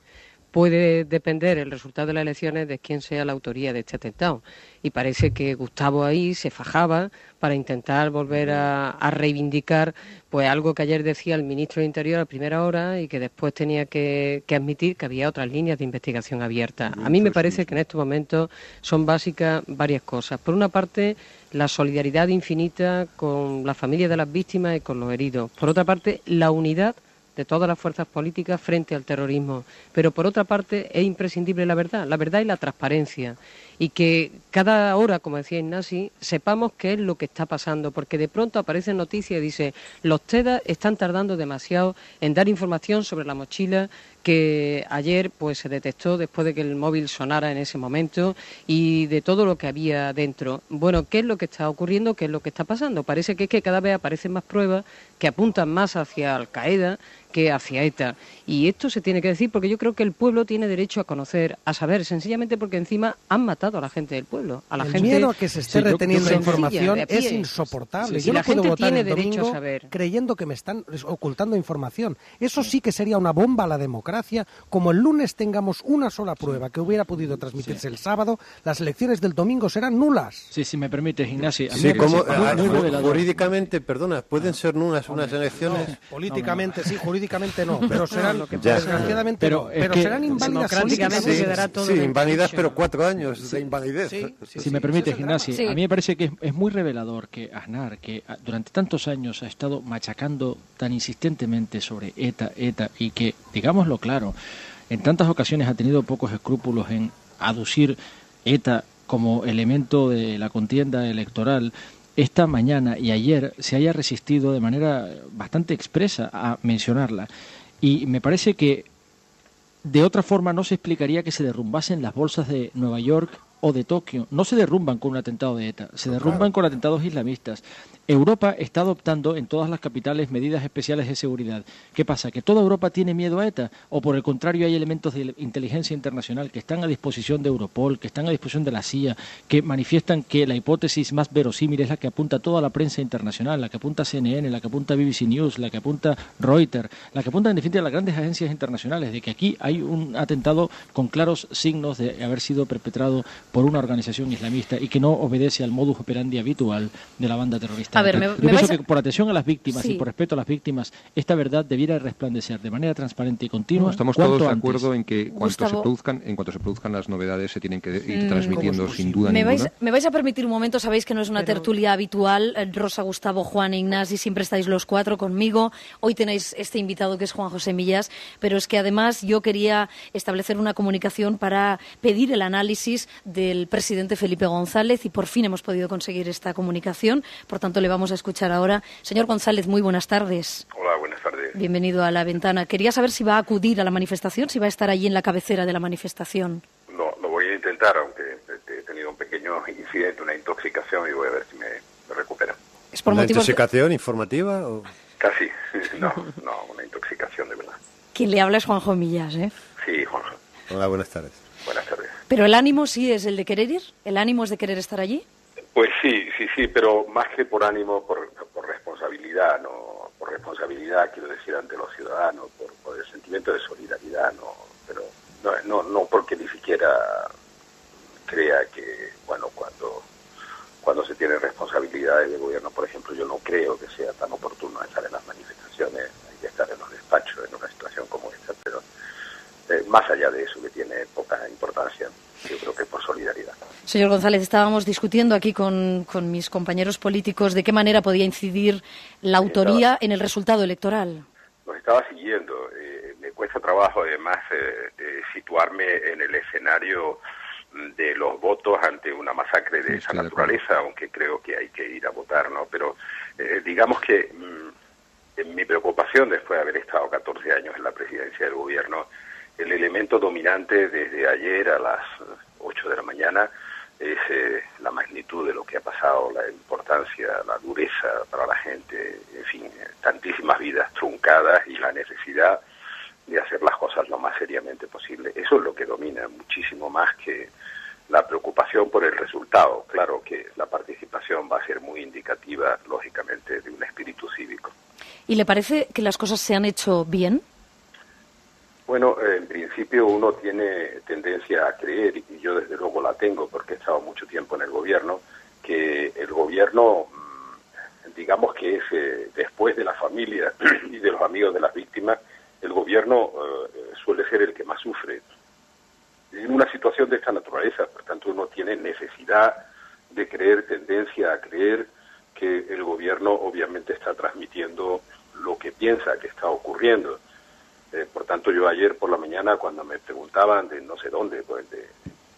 Speaker 23: puede depender el resultado de las elecciones de quién sea la autoría de este atentado. Y parece que Gustavo ahí se fajaba para intentar volver a, reivindicar pues algo que ayer decía el ministro de Interior a primera hora y que después tenía que, que admitir que había otras líneas de investigación abiertas. A mí me parece que en estos momentos son básicas varias cosas. Por una parte, la solidaridad infinita con la familia de las víctimas y con los heridos. Por otra parte, la unidad de todas las fuerzas políticas frente al terrorismo. Pero por otra parte es imprescindible la verdad, la verdad y la transparencia. Y que cada hora, como decía Ignasi, sepamos qué es lo que está pasando, porque de pronto aparecen noticias y dice, los TEDA están tardando demasiado en dar información sobre la mochila que ayer pues se detectó después de que el móvil sonara en ese momento y de todo lo que había dentro. Bueno, ¿qué es lo que está ocurriendo? ¿Qué es lo que está pasando? Parece que es que cada vez aparecen más pruebas que apuntan más hacia Al Qaeda que hacia ETA. Y esto se tiene que decir porque yo creo que el pueblo tiene derecho a conocer, a saber, sencillamente porque encima han matado a la gente del pueblo, a la
Speaker 22: el
Speaker 23: gente
Speaker 22: miedo a que se esté
Speaker 23: Sí,
Speaker 22: reteniendo
Speaker 23: yo-
Speaker 22: información es insoportable.
Speaker 23: Sí,
Speaker 22: Yo no
Speaker 23: la
Speaker 22: puedo
Speaker 23: gente
Speaker 22: votar
Speaker 23: tiene
Speaker 22: el
Speaker 23: derecho a
Speaker 22: domingo
Speaker 23: saber.
Speaker 22: creyendo que me están ocultando información. Eso sí que sería una bomba a la democracia. Como el lunes tengamos una sola prueba que hubiera podido transmitirse el sábado, las elecciones del domingo serán nulas.
Speaker 25: Sí, si me permites, Ignacio. a mí
Speaker 27: Sí, como, ah, jurídicamente, perdona, pueden ser unas unas elecciones.
Speaker 22: Políticamente sí, jurídicamente no, pero serán,
Speaker 27: Ya.
Speaker 22: desgraciadamente
Speaker 27: Pero
Speaker 22: no, pero serán inválidas
Speaker 27: quedará todo Sí, inválidas, pero cuatro años de invalidez.
Speaker 25: si me permite, Ignacio,
Speaker 22: Sí.
Speaker 25: a mí me parece que es, es muy revelador que Aznar, que durante tantos años ha estado machacando tan insistentemente sobre ETA, ETA, y que, digámoslo claro, en tantas ocasiones ha tenido pocos escrúpulos en aducir ETA como elemento de la contienda electoral, esta mañana y ayer se haya resistido de manera bastante expresa a mencionarla. Y me parece que de otra forma no se explicaría que se derrumbasen las bolsas de Nueva York o de Tokio. No se derrumban con un atentado de ETA, se derrumban con atentados islamistas. Europa está adoptando en todas las capitales medidas especiales de seguridad. ¿Qué pasa? ¿Que toda Europa tiene miedo a ETA? ¿O por el contrario hay elementos de inteligencia internacional que están a disposición de Europol, que están a disposición de la CIA, que manifiestan que la hipótesis más verosímil es la que apunta toda la prensa internacional, la que apunta CNN, la que apunta BBC News, la que apunta Reuters, la que apunta en definitiva las grandes agencias internacionales, de que aquí hay un atentado con claros signos de haber sido perpetrado por una organización islamista y que no obedece al modus operandi habitual de la banda terrorista.
Speaker 21: A ver, me-
Speaker 25: Yo
Speaker 21: me
Speaker 25: pienso
Speaker 21: a-
Speaker 25: que por atención a las víctimas
Speaker 21: Sí.
Speaker 25: y por respeto a las víctimas, esta verdad debiera resplandecer de manera transparente y continua.
Speaker 24: No, estamos todos de
Speaker 25: antes.
Speaker 24: acuerdo en que cuanto se
Speaker 21: Gustavo.
Speaker 24: produzcan, en cuanto se produzcan las novedades se tienen que ir
Speaker 21: Mm,
Speaker 24: transmitiendo
Speaker 21: ¿cómo es
Speaker 24: sin duda
Speaker 21: Me
Speaker 24: ninguna.
Speaker 21: vais, me vais a permitir un momento, sabéis que no es una tertulia habitual. Eh, Rosa, Gustavo, Juan e Ignasi, siempre estáis los cuatro conmigo. Hoy tenéis este invitado que es Juan José Millas, pero es que además yo quería establecer una comunicación para pedir el análisis del presidente Felipe González y por fin hemos podido conseguir esta comunicación. Por tanto, le vamos a escuchar ahora. Señor González, muy buenas tardes.
Speaker 28: Hola, buenas tardes.
Speaker 21: Bienvenido a la ventana. Quería saber si va a acudir a la manifestación, si va a estar allí en la cabecera de la manifestación.
Speaker 28: Lo, lo voy a intentar, aunque he tenido un pequeño incidente, una intoxicación, y voy a ver si me, me recupero.
Speaker 21: Es por
Speaker 27: ¿Una
Speaker 21: de-
Speaker 27: intoxicación informativa? O...
Speaker 28: Casi, no, no, una intoxicación de verdad.
Speaker 21: Quien le habla es Juanjo Millas, ¿eh?
Speaker 28: Sí, Juanjo,
Speaker 27: Hola, buenas tardes.
Speaker 21: Pero el ánimo sí es el de querer ir, el ánimo es de querer estar allí.
Speaker 28: Pues sí, sí, sí, pero más que por ánimo, por, responsabilidad, ¿no? Por responsabilidad, quiero decir, ante los ciudadanos, por, el sentimiento de solidaridad, ¿no? Pero no, no, no porque ni siquiera crea que, bueno, cuando, cuando se tiene responsabilidades de gobierno, por ejemplo, yo no creo que sea tan oportuno estar en las manifestaciones, hay estar en los despachos en una situación como esta, pero eh, más allá de eso tiene poca importancia, yo creo que por solidaridad.
Speaker 21: Señor González, estábamos discutiendo aquí con, con mis compañeros políticos de qué manera podía incidir la autoría en el resultado electoral.
Speaker 28: Los estaba siguiendo. Eh, me cuesta trabajo, además, eh, eh, situarme en el escenario de los votos ante una masacre de esa naturaleza, aunque creo que hay que ir a votar, ¿no? Pero eh, digamos que mm, en mi preocupación, después de haber estado 14 años en la presidencia del gobierno, el elemento dominante desde ayer a las 8 de la mañana es eh, la magnitud de lo que ha pasado, la importancia, la dureza para la gente, en fin, tantísimas vidas truncadas y la necesidad de hacer las cosas lo más seriamente posible. Eso es lo que domina muchísimo más que la preocupación por el resultado. Claro que la participación va a ser muy indicativa, lógicamente, de un espíritu cívico.
Speaker 21: ¿Y le parece que las cosas se han hecho bien?
Speaker 28: Bueno, en principio uno tiene tendencia a creer, y yo desde luego la tengo porque he estado mucho tiempo en el gobierno, que el gobierno, mm, digamos que es eh, después de la familia y de los amigos de las víctimas, el gobierno eh, suele ser el que más sufre en una situación de esta naturaleza. Por tanto, uno tiene necesidad de creer, tendencia a creer que el gobierno obviamente está transmitiendo lo que piensa que está ocurriendo. Eh, por tanto, yo ayer por la mañana, cuando me preguntaban de no sé dónde, pues de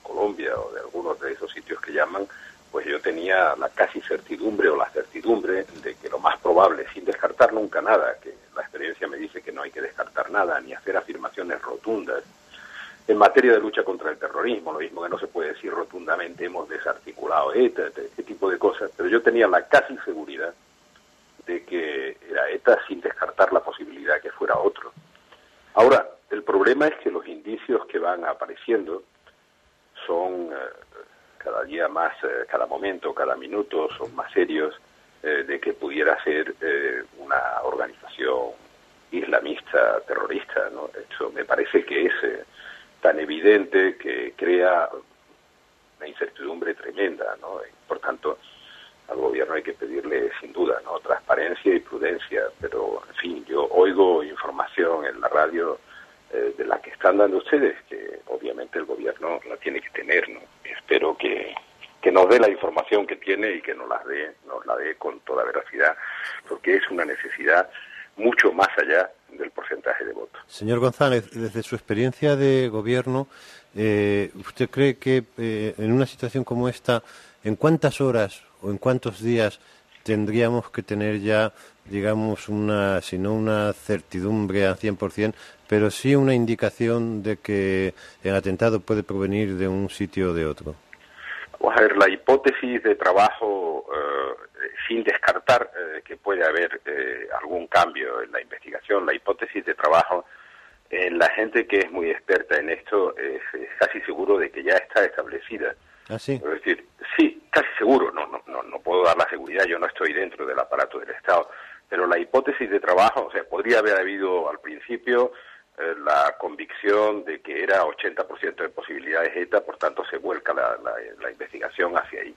Speaker 28: Colombia o de algunos de esos sitios que llaman, pues yo tenía la casi certidumbre o la certidumbre de que lo más probable, sin descartar nunca nada, que la experiencia me dice que no hay que descartar nada ni hacer afirmaciones rotundas, en materia de lucha contra el terrorismo, lo mismo que no se puede decir rotundamente hemos desarticulado ETA, este tipo de cosas, pero yo tenía la casi seguridad de que era ETA sin descartar la posibilidad que fuera otro. Ahora, el problema es que los indicios que van apareciendo son eh, cada día más, eh, cada momento, cada minuto, son más serios eh, de que pudiera ser eh, una organización islamista terrorista. ¿no? Esto me parece que es eh, tan evidente que crea una incertidumbre tremenda. ¿no? Y, por tanto, al gobierno hay que pedirle sin duda no transparencia y prudencia pero en fin yo oigo información en la radio eh, de la que están dando ustedes que obviamente el gobierno la tiene que tener no espero que que nos dé la información que tiene y que nos la dé nos la dé con toda veracidad porque es una necesidad mucho más allá del porcentaje de votos.
Speaker 27: Señor González, desde su experiencia de gobierno, eh, ¿usted cree que eh, en una situación como esta, en cuántas horas o en cuántos días tendríamos que tener ya, digamos, una, si no una certidumbre al 100%, pero sí una indicación de que el atentado puede provenir de un sitio o de otro?
Speaker 28: Vamos a ver, la hipótesis de trabajo, eh, sin descartar eh, que puede haber eh, algún cambio en la investigación, la hipótesis de trabajo en la gente que es muy experta en esto es, es casi seguro de que ya está establecida.
Speaker 27: ¿Ah, sí?
Speaker 28: Es decir, sí, casi seguro, no, dar la seguridad, yo no estoy dentro del aparato del Estado, pero la hipótesis de trabajo, o sea, podría haber habido al principio eh, la convicción de que era 80% de posibilidades ETA, por tanto se vuelca la, la, la investigación hacia ahí.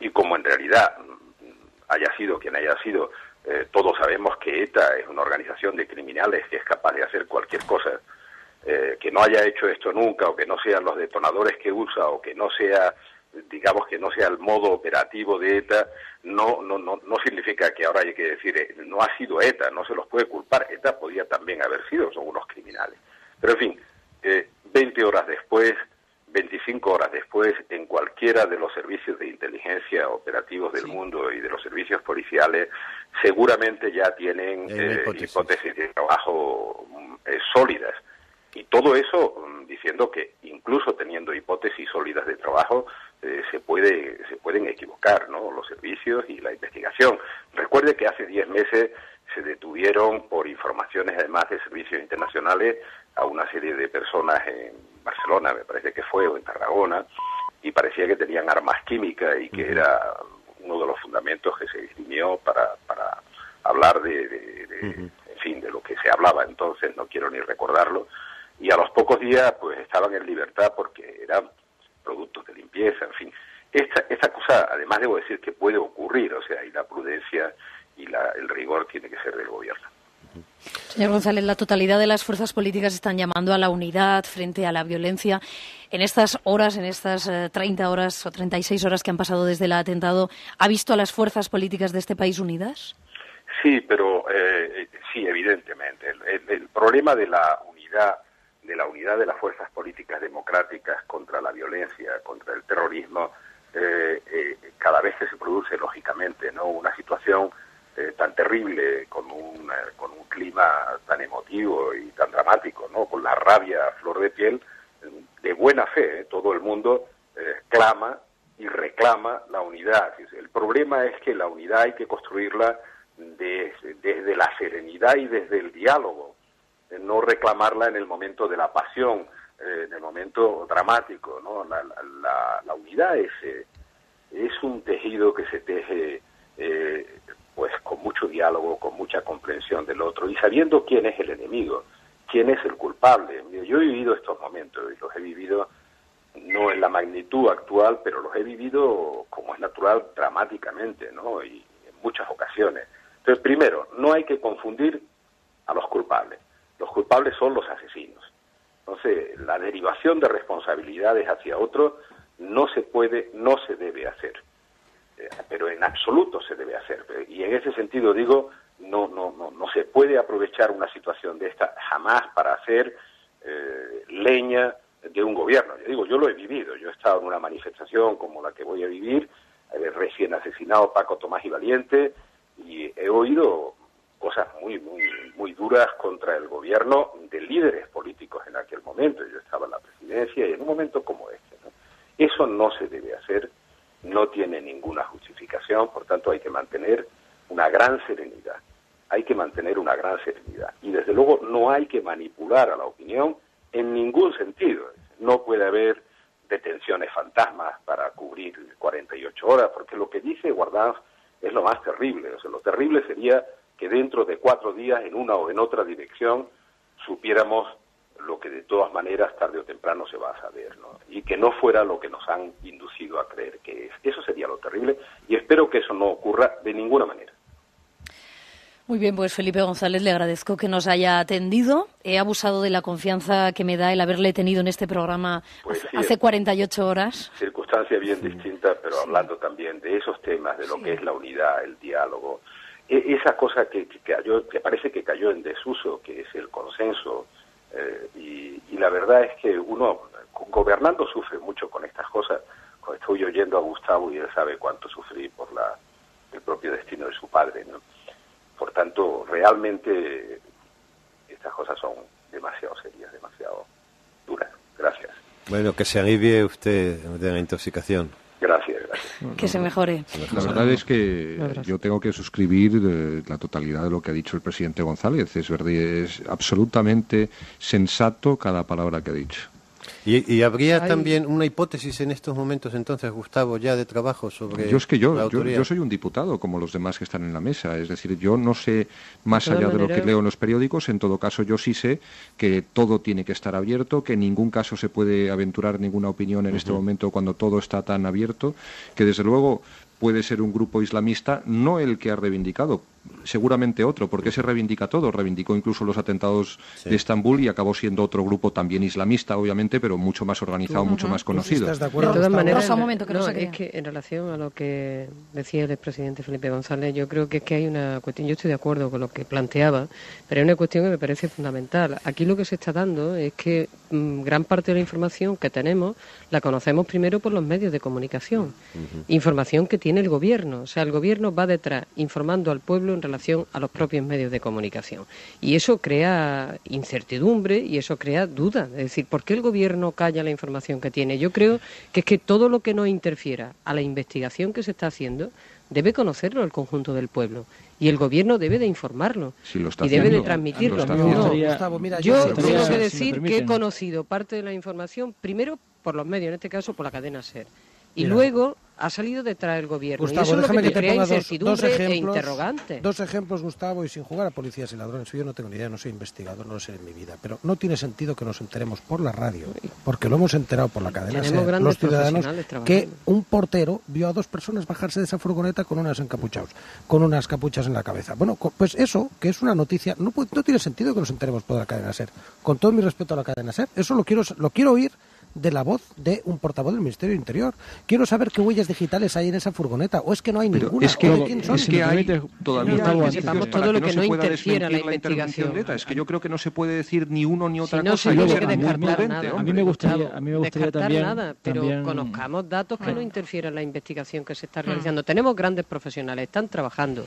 Speaker 28: Y como en realidad mm, haya sido quien haya sido, eh, todos sabemos que ETA es una organización de criminales que es capaz de hacer cualquier cosa, eh, que no haya hecho esto nunca, o que no sean los detonadores que usa, o que no sea, digamos, que no sea el modo operativo de ETA, no, no, no, no significa que ahora hay que decir, eh, no ha sido ETA, no se los puede culpar, ETA podía también haber sido, son unos criminales. Pero en fin, eh, 20 horas después, 25 horas después, en cualquiera de los servicios de inteligencia operativos del mundo y de los servicios policiales, seguramente ya tienen eh, hipótesis. hipótesis de trabajo eh, sólidas. Y todo eso mm, diciendo que incluso teniendo hipótesis sólidas de trabajo, eh, se, puede, se pueden equivocar ¿no? los servicios y la investigación. Recuerde que hace 10 meses se detuvieron por informaciones además de servicios internacionales a una serie de personas en Barcelona, me parece que fue, o en Tarragona, y parecía que tenían armas químicas y que era uno de los fundamentos que se distinguió para, para hablar de, de, de en fin, de lo que se hablaba entonces, no quiero ni recordarlo, y a los pocos días pues estaban en libertad porque eran productos de limpieza, en fin. esta, esta cosa, además debo decir que puede ocurrir, o sea, y la prudencia y la, el rigor tiene que ser del gobierno.
Speaker 21: Señor González, la totalidad de las fuerzas políticas están llamando a la unidad frente a la violencia. En estas horas, en estas 30 eh, horas o 36 horas que han pasado desde el atentado, ¿ha visto a las fuerzas políticas de este país unidas?
Speaker 28: Sí, pero eh, sí, evidentemente. El, problema de la unidad, de la unidad de las fuerzas políticas democráticas contra la violencia, contra el terrorismo, eh, cada vez que se produce, lógicamente, no una situación eh, tan terrible, con un, eh, con un clima tan emotivo y tan dramático, ¿no? con la rabia a flor de piel, de buena fe, ¿eh? todo el mundo clama y reclama la unidad. El problema es que la unidad hay que construirla desde la serenidad y desde el diálogo, no reclamarla en el momento de la pasión, en el momento dramático. ¿no? La, la, unidad es, es un tejido que se teje eh, pues con mucho diálogo, con mucha comprensión del otro y sabiendo quién es el enemigo, quién es el culpable. Yo he vivido estos momentos y los he vivido no en la magnitud actual, pero los he vivido como es natural dramáticamente, ¿no? Y en muchas ocasiones. Entonces, primero, no hay que confundir a los culpables. Los culpables son los asesinos. Entonces, la derivación de responsabilidades hacia otro no se puede, no se debe hacer. Eh, pero en absoluto se debe hacer. Y en ese sentido digo, no, no, no, no se puede aprovechar una situación de esta jamás para hacer eh, leña de un gobierno. Yo digo, yo lo he vivido, yo he estado en una manifestación como la que voy a vivir, eh, recién asesinado Paco Tomás y Valiente, y he oído cosas muy, muy, muy duras contra el gobierno de líderes políticos en aquel momento. Yo estaba en la presidencia y en un momento como este. Eso no se debe hacer no tiene ninguna justificación, por tanto hay que mantener una gran serenidad, hay que mantener una gran serenidad. Y desde luego no hay que manipular a la opinión en ningún sentido. No puede haber detenciones fantasmas para cubrir 48 horas, porque lo que dice Guardanz es lo más terrible. O sea, lo terrible sería que dentro de cuatro días, en una o en otra dirección, supiéramos lo que de todas maneras tarde o temprano se va a saber, ¿no? Y que no fuera lo que nos han inducido a creer que es. Eso sería lo terrible y espero que eso no ocurra de ninguna manera.
Speaker 21: Muy bien, pues Felipe González, le agradezco que nos haya atendido. He abusado de la confianza que me da el haberle tenido en este programa pues hace 48 horas.
Speaker 28: Circunstancia bien distinta, pero hablando también de esos temas, de lo que es la unidad, el diálogo, esa cosa que, que, cayó, que parece que cayó en desuso, que es el consenso, eh, y, la verdad es que uno, gobernando, sufre mucho con estas cosas. Estoy oyendo a Gustavo y él sabe cuánto sufrí por la, el propio destino de su padre. ¿no? Por tanto, realmente estas cosas son demasiado serias, demasiado duras. Gracias.
Speaker 27: Bueno, que se alivie usted de la intoxicación.
Speaker 28: Gracias, gracias.
Speaker 21: Que se mejore.
Speaker 24: La verdad es que yo tengo que suscribir eh, la totalidad de lo que ha dicho el presidente González. Es verdad, es absolutamente sensato cada palabra que ha dicho.
Speaker 27: ¿Y, habría también una hipótesis en estos momentos, entonces, Gustavo, ya de trabajo sobre
Speaker 24: yo es que yo, yo, soy un diputado, como los demás que están en la mesa. Es decir, yo no sé más allá de lo que leo en los periódicos. En todo caso, yo sí sé que todo tiene que estar abierto, que en ningún caso se puede aventurar ninguna opinión en este momento cuando todo está tan abierto, que desde luego puede ser un grupo islamista, no el que ha reivindicado, seguramente otro, porque se reivindica todo. Reivindicó incluso los atentados de Estambul y acabó siendo otro grupo también islamista, obviamente, pero mucho más organizado, mucho más conocido.
Speaker 23: de, todas maneras, es que en relación a lo que decía el expresidente Felipe González, yo creo que es que hay una cuestión, yo estoy de acuerdo con lo que planteaba, pero hay una cuestión que me parece fundamental. Aquí lo que se está dando es que mm, gran parte de la información que tenemos la conocemos primero por los medios de comunicación. Información que tiene el gobierno. O sea, el gobierno va detrás informando al pueblo en relación a los propios medios de comunicación. Y eso crea incertidumbre y eso crea duda. Es decir, ¿por qué el gobierno calla la información que tiene? Yo creo que es que todo lo que no interfiera a la investigación que se está haciendo debe conocerlo el conjunto del pueblo y el gobierno debe de informarlo y debe de transmitirlo. yo tengo que decir que he conocido parte de la información primero por los medios, en este caso por la cadena SER, y luego ha salido detrás del gobierno.
Speaker 22: Gustavo,
Speaker 23: y eso
Speaker 22: déjame
Speaker 23: es lo que,
Speaker 22: que te ponga dos, dos
Speaker 23: e
Speaker 22: ejemplos.
Speaker 23: interrogante.
Speaker 22: Dos ejemplos, Gustavo, y sin jugar a policías y ladrones. Yo no tengo ni idea, no soy investigador, no lo sé en mi vida. Pero no tiene sentido que nos enteremos por la radio, porque lo hemos enterado por la cadena SER, los ciudadanos, que un portero vio a dos personas bajarse de esa furgoneta con unas encapuchados, con unas capuchas en la cabeza. Bueno, pues eso, que es una noticia, no, puede- no tiene sentido que nos enteremos por la cadena SER. Con todo mi respeto a la cadena SER, eso lo quiero, lo quiero oír de la voz de un portavoz del Ministerio del Interior. Quiero saber qué huellas digitales hay en esa furgoneta, o es que no hay
Speaker 24: Pero
Speaker 22: ninguna.
Speaker 24: es que,
Speaker 22: quién son.
Speaker 24: es que hay todavía para
Speaker 23: todo lo
Speaker 24: que no
Speaker 23: no
Speaker 24: se
Speaker 23: interfiera la investigación.
Speaker 24: ETA. Es que yo creo que no se puede decir ni uno ni otra
Speaker 23: Si no
Speaker 24: cosa.
Speaker 23: se
Speaker 24: y
Speaker 23: tiene que descartar nada.
Speaker 24: hombre.
Speaker 25: A mí me gustaría, a mí me gustaría
Speaker 23: descartar
Speaker 25: también,
Speaker 23: nada, pero
Speaker 25: también-
Speaker 23: conozcamos datos que
Speaker 25: Ah.
Speaker 23: no interfieran en la investigación que se está
Speaker 25: Mm.
Speaker 23: realizando. Tenemos grandes profesionales, están trabajando.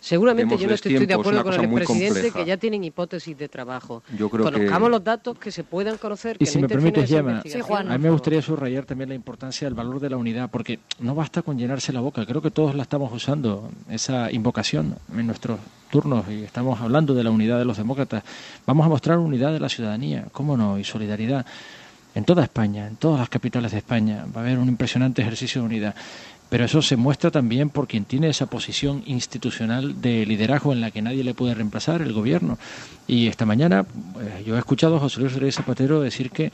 Speaker 23: Seguramente yo no estoy, estoy de acuerdo con el presidente
Speaker 24: compleja.
Speaker 23: que ya tienen hipótesis de trabajo.
Speaker 24: Yo creo que-
Speaker 23: Conozcamos los datos que se puedan conocer.
Speaker 25: Y
Speaker 23: que
Speaker 25: si
Speaker 23: no
Speaker 25: me
Speaker 23: interfieren
Speaker 25: permites,
Speaker 23: en esa
Speaker 25: A mí me gustaría subrayar también la importancia del valor de la unidad, porque no basta con llenarse la boca, creo que todos la estamos usando, esa invocación en nuestros turnos, y estamos hablando de la unidad de los demócratas. Vamos a mostrar unidad de la ciudadanía, cómo no, y solidaridad. En toda España, en todas las capitales de España, va a haber un impresionante ejercicio de unidad. Pero eso se muestra también por quien tiene esa posición institucional de liderazgo en la que nadie le puede reemplazar, el gobierno. Y esta mañana eh, yo he escuchado a José Luis Rodríguez Zapatero decir que,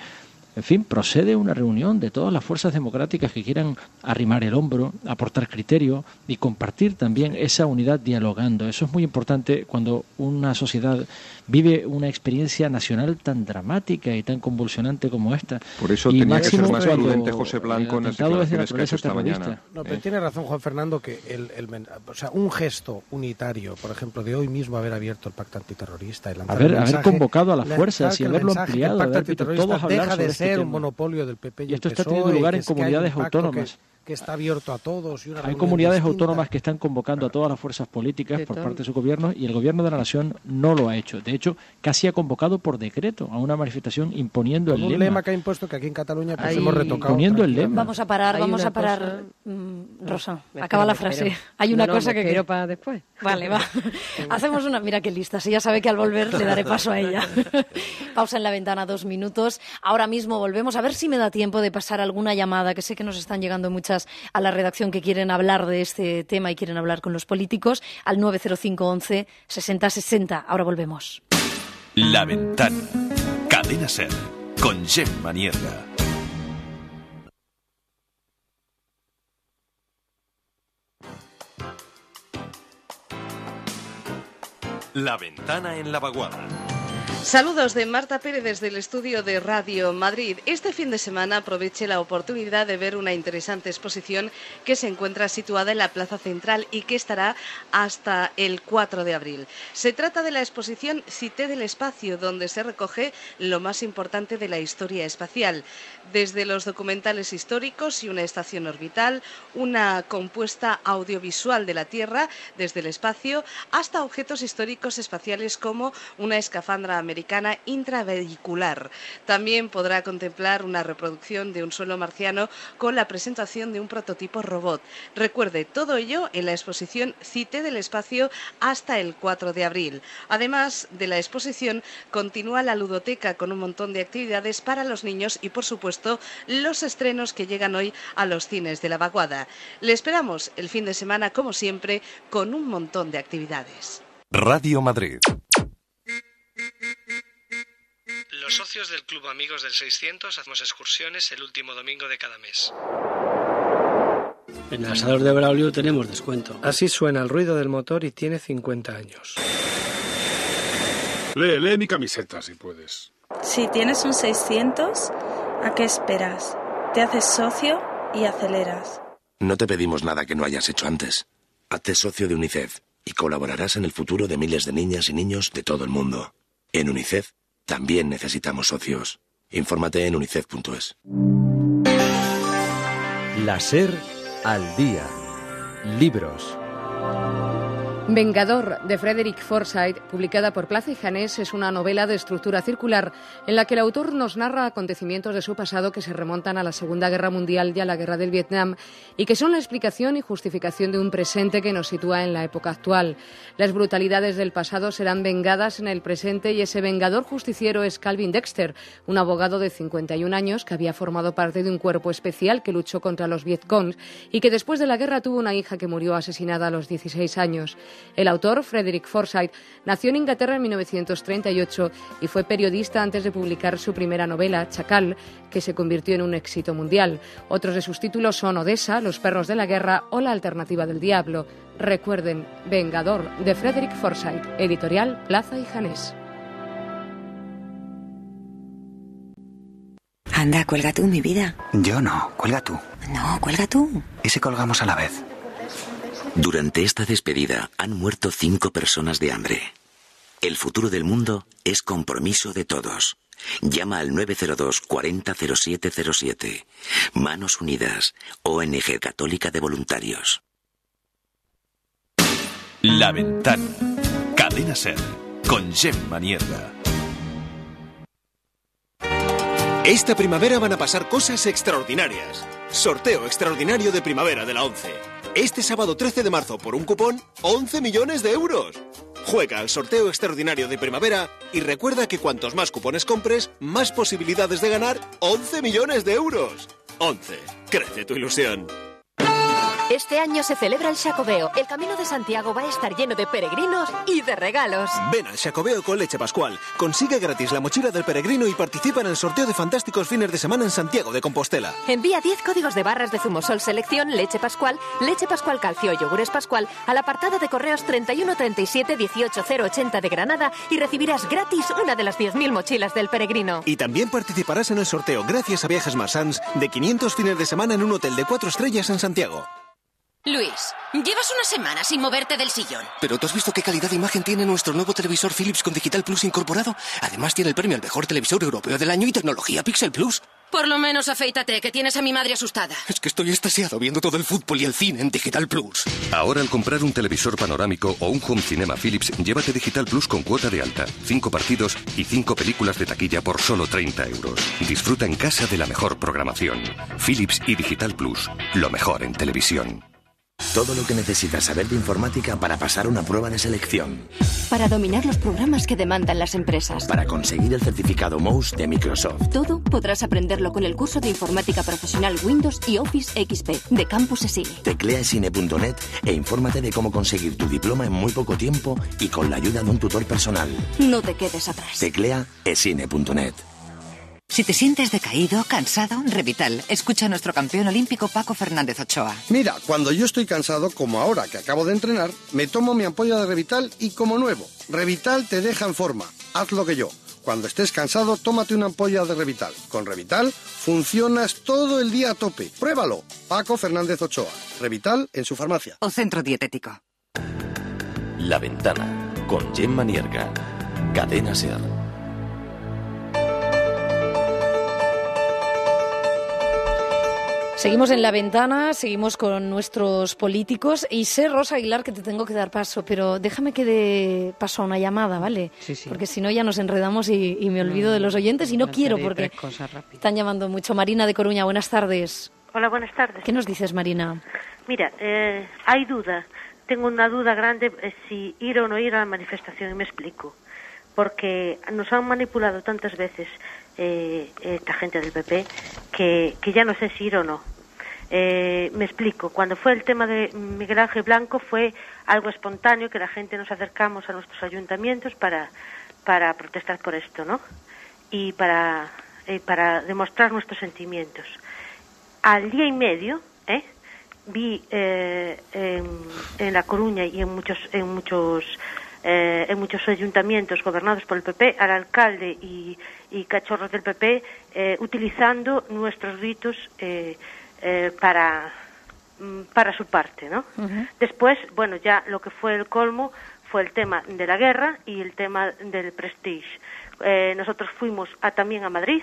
Speaker 25: en fin, procede una reunión de todas las fuerzas democráticas que quieran arrimar el hombro, aportar criterio y compartir también esa unidad dialogando. Eso es muy importante cuando una sociedad vive una experiencia nacional tan dramática y tan convulsionante como esta.
Speaker 24: Por eso
Speaker 25: Y
Speaker 24: tenía que ser más prudente José Blanco en
Speaker 25: el
Speaker 24: las declaraciones que ha hecho esta mañana.
Speaker 22: No, pero
Speaker 24: Eh.
Speaker 22: tiene razón Juan Fernando que el, el o sea, un gesto unitario, por ejemplo, de hoy mismo haber abierto el pacto antiterrorista lanzar
Speaker 25: Haber-
Speaker 22: el
Speaker 25: haber
Speaker 22: mensaje-
Speaker 25: convocado a las fuerzas y
Speaker 22: el
Speaker 25: haberlo ampliado,
Speaker 22: El pacto
Speaker 25: haber todos hablar sobre este
Speaker 22: ser un monopolio del PP y,
Speaker 25: Y
Speaker 22: el
Speaker 25: esto está teniendo lugar en comunidades autónomas.
Speaker 22: Que, que está abierto a todos. Y una
Speaker 25: Hay comunidades
Speaker 22: distinta.
Speaker 25: autónomas que están convocando a todas las fuerzas políticas
Speaker 22: ¿Qué
Speaker 25: por parte de su gobierno y el gobierno de la nación no lo ha hecho. De hecho, casi ha convocado por decreto a una manifestación imponiendo
Speaker 22: Con
Speaker 25: el
Speaker 22: un
Speaker 25: lema.
Speaker 22: lema que ha impuesto que aquí en Cataluña pues
Speaker 25: Ahí-
Speaker 22: hemos retocado.
Speaker 25: Poniendo el lema.
Speaker 21: Vamos a parar,
Speaker 23: Hay
Speaker 21: vamos a parar.
Speaker 23: cosa-
Speaker 21: Mm, Rosa,
Speaker 23: Me
Speaker 21: acaba
Speaker 23: espero,
Speaker 21: la frase. Hay una
Speaker 23: No, no,
Speaker 21: cosa que.
Speaker 23: espero para después.
Speaker 21: Vale, va. Hacemos una. Mira qué lista. Si ya sabe que al volver le daré paso a ella. Pausa en la ventana, dos minutos. Ahora mismo volvemos a ver si me da tiempo de pasar alguna llamada, que sé que nos están llegando muchas a la redacción que quieren hablar de este tema y quieren hablar con los políticos, al 905 11 60 60. Ahora volvemos.
Speaker 29: La Ventana. Cadena Ser. Con Gemma Nierga. La Ventana en la Vaguada.
Speaker 30: Saludos de Marta Pérez desde el estudio de Radio Madrid. Este fin de semana aproveché la oportunidad de ver una interesante exposición que se encuentra situada en la Plaza Central y que estará hasta el 4 de abril. Se trata de la exposición Cité del Espacio, donde se recoge lo más importante de la historia espacial, desde los documentales históricos y una estación orbital, una compuesta audiovisual de la Tierra desde el espacio, hasta objetos históricos espaciales como una escafandra americana intravehicular. También podrá contemplar una reproducción de un suelo marciano con la presentación de un prototipo robot. Recuerde, todo ello en la exposición Cité del Espacio hasta el 4 de abril. Además de la exposición, continúa la ludoteca con un montón de actividades para los niños y, por supuesto, los estrenos que llegan hoy a los cines de la vaguada. Le esperamos el fin de semana, como siempre, con un montón de actividades.
Speaker 29: Radio Madrid.
Speaker 31: Los socios del Club Amigos del 600 hacemos excursiones el último domingo de cada mes.
Speaker 32: En el asador de Braulio tenemos descuento.
Speaker 31: Así suena el ruido del motor y tiene 50 años.
Speaker 33: Lee, lee mi camiseta si puedes.
Speaker 34: Si tienes un 600, ¿a qué esperas? Te haces socio y aceleras.
Speaker 35: No te pedimos nada que no hayas hecho antes. Hazte socio de UNICEF y colaborarás en el futuro de miles de niñas y niños de todo el mundo. En UNICEF también necesitamos socios. Infórmate en unicef.es.
Speaker 36: La SER al día. Libros.
Speaker 37: Vengador de Frederick Forsyth, publicada por Plaza y Janés, es una novela de estructura circular en la que el autor nos narra acontecimientos de su pasado que se remontan a la Segunda Guerra Mundial y a la Guerra del Vietnam y que son la explicación y justificación de un presente que nos sitúa en la época actual. Las brutalidades del pasado serán vengadas en el presente y ese vengador justiciero es Calvin Dexter, un abogado de 51 años que había formado parte de un cuerpo especial que luchó contra los Vietcongs y que después de la guerra tuvo una hija que murió asesinada a los 16 años. El autor, Frederick Forsyth, nació en Inglaterra en 1938 y fue periodista antes de publicar su primera novela, Chacal, que se convirtió en un éxito mundial. Otros de sus títulos son Odessa, Los perros de la guerra o La alternativa del diablo. Recuerden, Vengador, de Frederick Forsyth, editorial Plaza y Janés.
Speaker 38: Anda, cuelga tú, mi vida.
Speaker 39: Yo no, cuelga tú.
Speaker 38: No, cuelga tú.
Speaker 39: ¿Y si colgamos a la vez?
Speaker 35: Durante esta despedida han muerto cinco personas de hambre. El futuro del mundo es compromiso de todos. Llama al 902 400707. Manos Unidas, ONG Católica de Voluntarios.
Speaker 29: La Ventana. Cadena Ser. Con Gemma Nierga.
Speaker 40: Esta primavera van a pasar cosas extraordinarias. Sorteo extraordinario de primavera de la 11. Este sábado 13 de marzo, por un cupón, 11 millones de euros. Juega al sorteo extraordinario de primavera y recuerda que cuantos más cupones compres, más posibilidades de ganar 11 millones de euros. 11. Crece tu ilusión.
Speaker 41: Este año se celebra el Jacobeo. El camino de Santiago va a estar lleno de peregrinos y de regalos.
Speaker 40: Ven al Jacobeo con leche pascual. Consigue gratis la mochila del peregrino y participa en el sorteo de fantásticos fines de semana en Santiago de Compostela.
Speaker 41: Envía 10 códigos de barras de zumosol selección, leche pascual, leche pascual calcio y yogures pascual al apartado de correos 3137 18080 de Granada y recibirás gratis una de las 10.000 mochilas del peregrino.
Speaker 40: Y también participarás en el sorteo gracias a Viajes Marsans de 500 fines de semana en un hotel de 4 estrellas en Santiago.
Speaker 42: Luis, llevas una semana sin moverte del sillón.
Speaker 43: Pero ¿tú has visto qué calidad de imagen tiene nuestro nuevo televisor Philips con Digital Plus incorporado? Además tiene el premio al mejor televisor europeo del año y tecnología Pixel Plus.
Speaker 42: Por lo menos afeítate, que tienes a mi madre asustada.
Speaker 43: Es que estoy estasiado viendo todo el fútbol y el cine en Digital Plus.
Speaker 19: Ahora al comprar un televisor panorámico o un home cinema Philips, llévate Digital Plus con cuota de alta, cinco partidos y cinco películas de taquilla por solo 30 euros. Disfruta en casa de la mejor programación. Philips y Digital Plus, lo mejor en televisión.
Speaker 35: Todo lo que necesitas saber de informática para pasar una prueba de selección.
Speaker 41: Para dominar los programas que demandan las empresas.
Speaker 35: Para conseguir el certificado MOUSE de Microsoft.
Speaker 41: Todo podrás aprenderlo con el curso de informática profesional Windows y Office XP de Campus ESINE.
Speaker 35: Teclea esine.net e infórmate de cómo conseguir tu diploma en muy poco tiempo y con la ayuda de un tutor personal.
Speaker 41: No te quedes atrás.
Speaker 35: Teclea esine.net.
Speaker 36: Si te sientes decaído, cansado, Revital. Escucha a nuestro campeón olímpico Paco Fernández Ochoa.
Speaker 44: Mira, cuando yo estoy cansado, como ahora que acabo de entrenar, me tomo mi ampolla de Revital y como nuevo. Revital te deja en forma. Haz lo que yo. Cuando estés cansado, tómate una ampolla de Revital. Con Revital funcionas todo el día a tope. Pruébalo. Paco Fernández Ochoa. Revital en su farmacia.
Speaker 36: O centro dietético.
Speaker 20: La ventana con Gemma Nierga. Cadena Ser.
Speaker 21: Seguimos en la ventana, seguimos con nuestros políticos y sé, Rosa Aguilar, que te tengo que dar paso, pero déjame que dé paso a una llamada, ¿vale?
Speaker 23: Sí, sí.
Speaker 21: Porque si no ya nos enredamos y, y me olvido de los oyentes y no quiero porque están llamando mucho. Marina de Coruña, buenas tardes.
Speaker 45: Hola, buenas tardes.
Speaker 21: ¿Qué nos dices, Marina?
Speaker 45: Mira, eh, hay duda. Tengo una duda grande eh, si ir o no ir a la manifestación y me explico. Porque nos han manipulado tantas veces eh, esta gente del PP que, que ya no sé si ir o no. Eh, me explico, cuando fue el tema de Miguel Ángel Blanco fue algo espontáneo que la gente nos acercamos a nuestros ayuntamientos para, para protestar por esto, ¿no? Y para, eh, para demostrar nuestros sentimientos. Al día y medio, ¿eh? vi eh, en, en, La Coruña y en muchos, en muchos eh, en muchos ayuntamientos gobernados por el PP, al alcalde y, y cachorros del PP eh, utilizando nuestros ritos eh, eh, para, mm, para su parte, ¿no? Después, bueno, ya lo que fue el colmo fue el tema de la guerra y el tema del prestige. Eh, nosotros fuimos a, también a Madrid.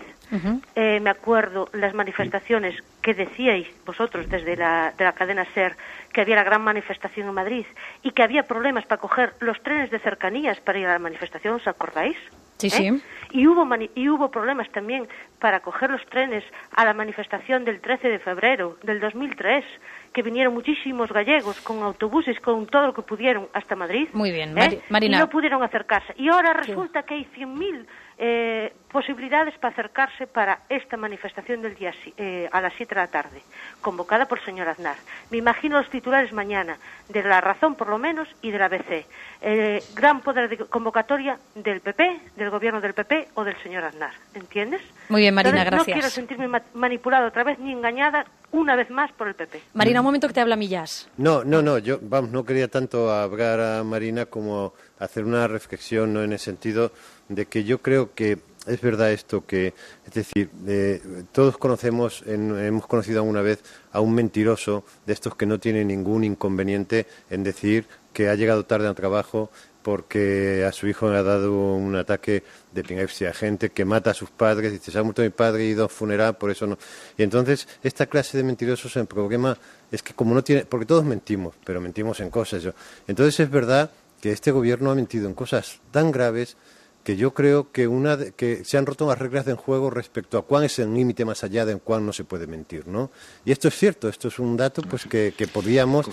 Speaker 45: Eh, me acuerdo las manifestaciones que decíais vosotros desde la, de la cadena SER que había la gran manifestación en Madrid y que había problemas para coger los trenes de cercanías para ir a la manifestación, ¿os acordáis?
Speaker 21: Sí,
Speaker 45: ¿Eh?
Speaker 21: sí.
Speaker 45: Y hubo, y hubo problemas también para coger los trenes a la manifestación del 13 de febrero del 2003, que vinieron muchísimos gallegos con autobuses, con todo lo que pudieron hasta Madrid.
Speaker 21: Muy bien,
Speaker 45: ¿eh?
Speaker 21: Marina.
Speaker 45: Y no pudieron acercarse. Y ahora resulta que hay 100.000 eh, posibilidades para acercarse para esta manifestación del día eh, a las 7 de la tarde, convocada por el señor Aznar. Me imagino los titulares mañana, de La Razón por lo menos y de la ABC. Eh, gran poder de convocatoria del PP, del gobierno del PP o del señor Aznar. ¿Entiendes?
Speaker 21: Muy bien, Marina,
Speaker 45: Entonces,
Speaker 21: gracias.
Speaker 45: No quiero sentirme ma manipulada otra vez ni engañada una vez más por el PP.
Speaker 21: Marina, un momento que te habla Millas.
Speaker 26: No, no, no, yo vamos, no quería tanto hablar a Marina como hacer una reflexión ¿no? en el sentido de que yo creo que es verdad esto que, es decir, eh, todos conocemos, en, hemos conocido alguna vez a un mentiroso de estos que no tiene ningún inconveniente en decir que ha llegado tarde al trabajo porque a su hijo le ha dado un ataque de epilepsia, gente que mata a sus padres, dice, se ha muerto mi padre y ido a un funeral, por eso no. Y entonces, esta clase de mentirosos, el problema es que como no tiene, porque todos mentimos, pero mentimos en cosas. Yo. Entonces es verdad que este gobierno ha mentido en cosas tan graves que yo creo que una de, que se han roto las reglas del juego respecto a cuál es el límite más allá de cuál no se puede mentir, ¿no? Y esto es cierto, esto es un dato pues que, que podríamos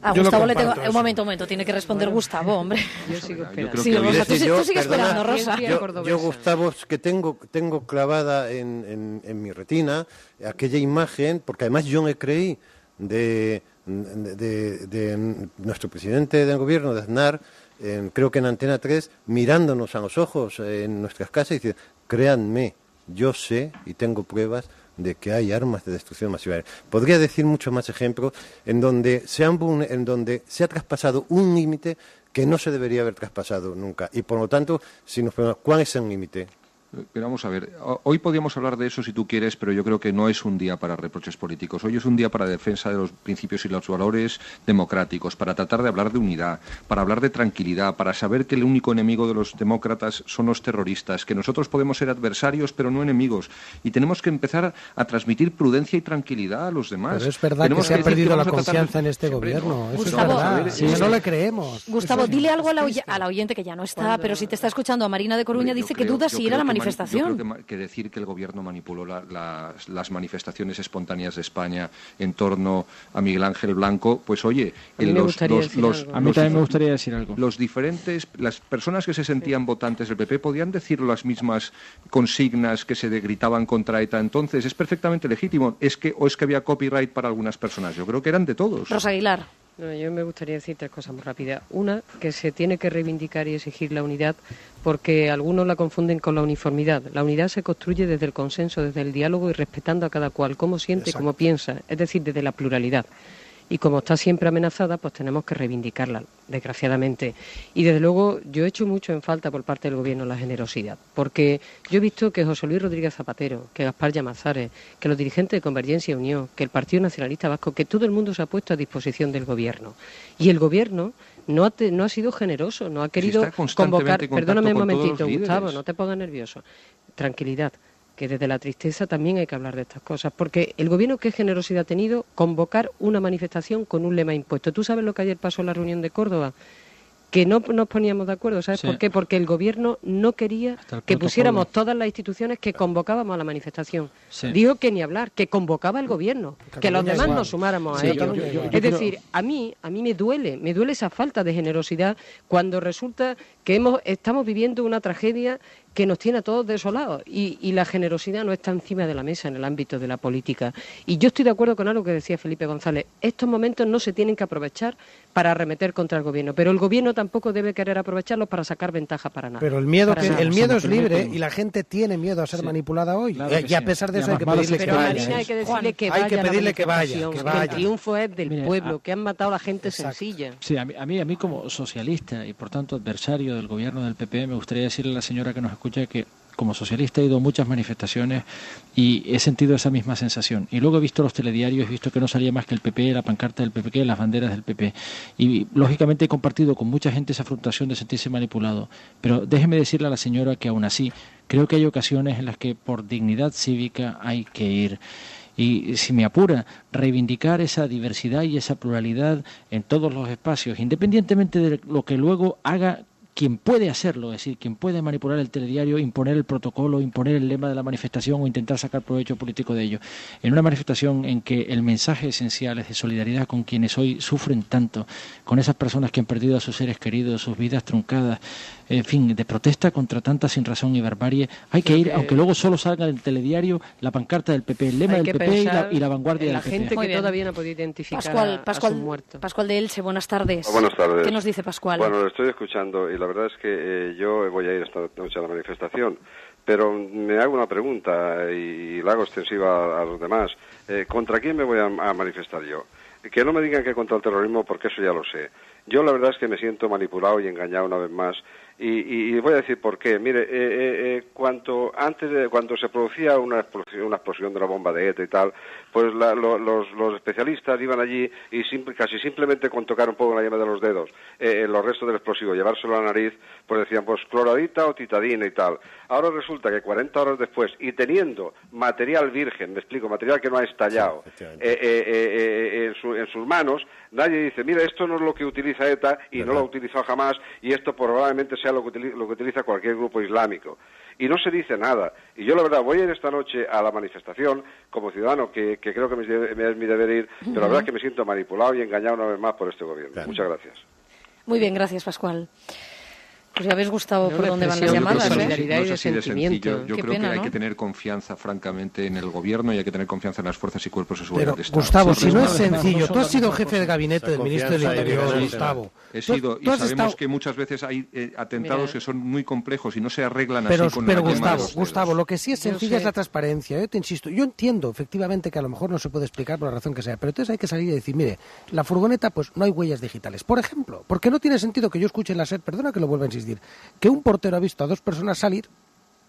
Speaker 21: a Gustavo le tengo un momento, un momento, tiene que responder bueno, Gustavo, hombre.
Speaker 23: Yo sigo esperando.
Speaker 21: Sí, Rosa, tú,
Speaker 26: yo,
Speaker 21: tú sigues
Speaker 26: perdona,
Speaker 21: esperando, Rosa.
Speaker 26: Yo, yo, Gustavo, que tengo tengo clavada en, en, en, mi retina aquella imagen, porque además yo me creí de, de, nuestro presidente del gobierno, de Aznar, eh, creo que en Antena 3, mirándonos a los ojos en nuestras casas y diciendo, créanme, yo sé y tengo pruebas de que hay armas de destrucción masiva. Podría decir muchos más ejemplos en donde se, han, en donde se ha traspasado un límite que no se debería haber traspasado nunca. Y por lo tanto, si nos preguntamos, ¿cuál es el límite?
Speaker 24: Pero vamos a ver, hoy podríamos hablar de eso si tú quieres, pero yo creo que no es un día para reproches políticos. Hoy es un día para defensa de los principios y los valores democráticos, para tratar de hablar de unidad, para hablar de tranquilidad, para saber que el único enemigo de los demócratas son los terroristas, que nosotros podemos ser adversarios pero no enemigos. Y tenemos que empezar a transmitir prudencia y tranquilidad a los demás.
Speaker 22: Pero es verdad
Speaker 24: tenemos
Speaker 22: que se ha perdido la
Speaker 24: de...
Speaker 22: confianza en este gobierno. Eso
Speaker 21: Gustavo,
Speaker 22: es verdad. Sí, no le creemos.
Speaker 21: Gustavo, dile algo a la, a la, oyente que ya no está, pero si te está escuchando a Marina de Coruña, dice que duda si ir a la manifestación.
Speaker 24: Yo creo que, que, decir que el gobierno manipuló la, la, las manifestaciones espontáneas de España en torno a Miguel Ángel Blanco, pues oye,
Speaker 23: a mí,
Speaker 24: los, los, los,
Speaker 23: a mí
Speaker 24: también
Speaker 23: me gustaría decir algo.
Speaker 24: Los diferentes, las personas que se sentían votantes del PP podían decir las mismas consignas que se gritaban contra ETA entonces. Es perfectamente legítimo. Es que, o es que había copyright para algunas personas. Yo creo que eran de todos.
Speaker 21: Rosa Aguilar.
Speaker 23: No, yo me gustaría decir tres cosas muy rápidas. Una, que se tiene que reivindicar y exigir la unidad porque algunos la confunden con la uniformidad. La unidad se construye desde el consenso, desde el diálogo y respetando a cada cual cómo siente y cómo piensa, es decir, desde la pluralidad. Y como está siempre amenazada, pues tenemos que reivindicarla, desgraciadamente. Y desde luego yo he hecho mucho en falta por parte del Gobierno la generosidad, porque yo he visto que José Luis Rodríguez Zapatero, que Gaspar Llamazares, que los dirigentes de Convergencia y Unión, que el Partido Nacionalista Vasco, que todo el mundo se ha puesto a disposición del Gobierno. Y el Gobierno no ha, te, no ha sido generoso, no ha querido convocar. Perdóname un momentito,
Speaker 24: Gustavo,
Speaker 23: Gustavo, no te pongas nervioso. Tranquilidad que desde la tristeza también hay que hablar de estas cosas, porque el gobierno qué generosidad ha tenido convocar una manifestación con un lema impuesto. ¿Tú sabes lo que ayer pasó en la reunión de Córdoba? que no nos poníamos de acuerdo, ¿sabes
Speaker 22: Sí.
Speaker 23: por qué? Porque el gobierno no quería que pusiéramos todas las instituciones que convocábamos a la manifestación.
Speaker 22: Sí.
Speaker 23: Dijo que ni hablar, que convocaba el gobierno, que los demás
Speaker 22: igual.
Speaker 23: nos sumáramos
Speaker 22: Sí,
Speaker 23: a ello.
Speaker 22: Cataluña, yo- yo
Speaker 23: es decir, a mí, a mí me duele, me duele esa falta de generosidad cuando resulta que hemos, estamos viviendo una tragedia que nos tiene a todos desolados y, y la generosidad no está encima de la mesa en el ámbito de la política. Y yo estoy de acuerdo con algo que decía Felipe González. Estos momentos no se tienen que aprovechar para arremeter contra el gobierno, pero el gobierno tampoco debe querer aprovecharlos para sacar ventaja para nada.
Speaker 22: Pero el miedo, que,
Speaker 23: nada.
Speaker 22: el miedo es libre y la gente tiene miedo a ser manipulada hoy.
Speaker 23: Claro
Speaker 22: Eh, y a pesar de
Speaker 23: Y
Speaker 22: eso hay que pedirle que vaya.
Speaker 23: Marina hay que decirle que
Speaker 22: Hay
Speaker 23: vaya
Speaker 22: que
Speaker 23: a la
Speaker 22: pedirle que vaya, que
Speaker 23: el triunfo es del pueblo,
Speaker 25: a-
Speaker 23: que han matado a la gente sencilla.
Speaker 25: Sí, a mí, a mí, a mí como socialista y por tanto adversario del gobierno del PP, me gustaría decirle a la señora que nos escucha que como socialista he ido a muchas manifestaciones y he sentido esa misma sensación. Y luego he visto los telediarios, he visto que no salía más que el PP, la pancarta del PP, las banderas del PP. Y lógicamente he compartido con mucha gente esa frustración de sentirse manipulado. Pero déjeme decirle a la señora que aún así creo que hay ocasiones en las que por dignidad cívica hay que ir. y, si me apura, reivindicar esa diversidad y esa pluralidad en todos los espacios, independientemente de lo que luego haga quien puede hacerlo, es decir, quien puede manipular el telediario, imponer el protocolo, imponer el lema de la manifestación o intentar sacar provecho político de ello. En una manifestación en que el mensaje esencial es de solidaridad con quienes hoy sufren tanto, con esas personas que han perdido a sus seres queridos, sus vidas truncadas, en fin, de protesta contra tanta sin razón y barbarie, hay que ir, aunque luego solo salga en el telediario la pancarta del PP, el lema del PP y la, y la, vanguardia de
Speaker 23: la gente que todavía no ha podido identificar
Speaker 21: Pascual,
Speaker 23: a,
Speaker 21: Pascual,
Speaker 23: a su muerto.
Speaker 21: Pascual de Elche, buenas tardes.
Speaker 46: Buenas tardes.
Speaker 21: ¿Qué nos dice Pascual?
Speaker 46: Bueno, lo estoy escuchando y la verdad es que eh, yo voy a ir esta noche a la manifestación, pero me hago una pregunta y la hago extensiva a, los demás. Eh, ¿Contra quién me voy a, a manifestar yo? Que no me digan que contra el terrorismo porque eso ya lo sé. Yo la verdad es que me siento manipulado y engañado una vez más y, y, voy a decir por qué. Mire, eh, eh, cuando antes de, cuando se producía una explosión, una explosión de la bomba de ETA y tal, pues la, lo, los, los, especialistas iban allí y simple, casi simplemente con tocar un poco la llama de los dedos, eh, los restos del explosivo, llevárselo a la nariz, pues decían, pues cloradita o titadina y tal. Ahora resulta que 40 horas después, y teniendo material virgen, me explico, material que no ha estallado en, su, en sus manos, nadie dice, mira, esto no es lo que utiliza ETA y no lo ha utilizado jamás y esto probablemente sea lo que, lo que utiliza cualquier grupo islámico. Y no se dice nada. Y yo, la verdad, voy a ir esta noche a la manifestación como ciudadano, que, que creo que me, es mi deber ir, pero la verdad es que me siento manipulado y engañado una vez más por este gobierno. Muchas gracias.
Speaker 21: Muy bien, gracias, Pascual. Pues ya habéis gustado
Speaker 23: No,
Speaker 21: por dónde van las llamadas,
Speaker 23: yo creo
Speaker 21: ¿eh?
Speaker 23: que solidaridad
Speaker 24: no
Speaker 23: y
Speaker 24: es
Speaker 23: de
Speaker 24: así de
Speaker 23: sentimiento.
Speaker 24: sencillo. Yo
Speaker 21: Qué
Speaker 24: creo
Speaker 21: pena,
Speaker 24: que hay que tener confianza, francamente, en el gobierno y hay que tener confianza en las fuerzas y cuerpos de seguridad
Speaker 22: Pero,
Speaker 24: Estado.
Speaker 22: Gustavo, si no es sencillo, tú has sido jefe de gabinete del ministro del Interior, Gustavo.
Speaker 24: He sido, y sabemos
Speaker 22: estado-
Speaker 24: que muchas veces hay eh, atentados
Speaker 23: Mira.
Speaker 24: que son muy complejos y no se arreglan
Speaker 22: Pero,
Speaker 24: así con
Speaker 22: pero Gustavo. Gustavo, lo que sí es
Speaker 23: Yo
Speaker 22: sencilla es la transparencia. Yo te insisto, yo entiendo efectivamente que a lo mejor no se puede explicar por la razón que sea, pero entonces hay que salir y decir, mire, la furgoneta pues no hay huellas digitales. Por ejemplo, porque no tiene sentido que yo escuche en la SER, perdona que lo vuelva a insistir, que un portero ha visto a dos personas salir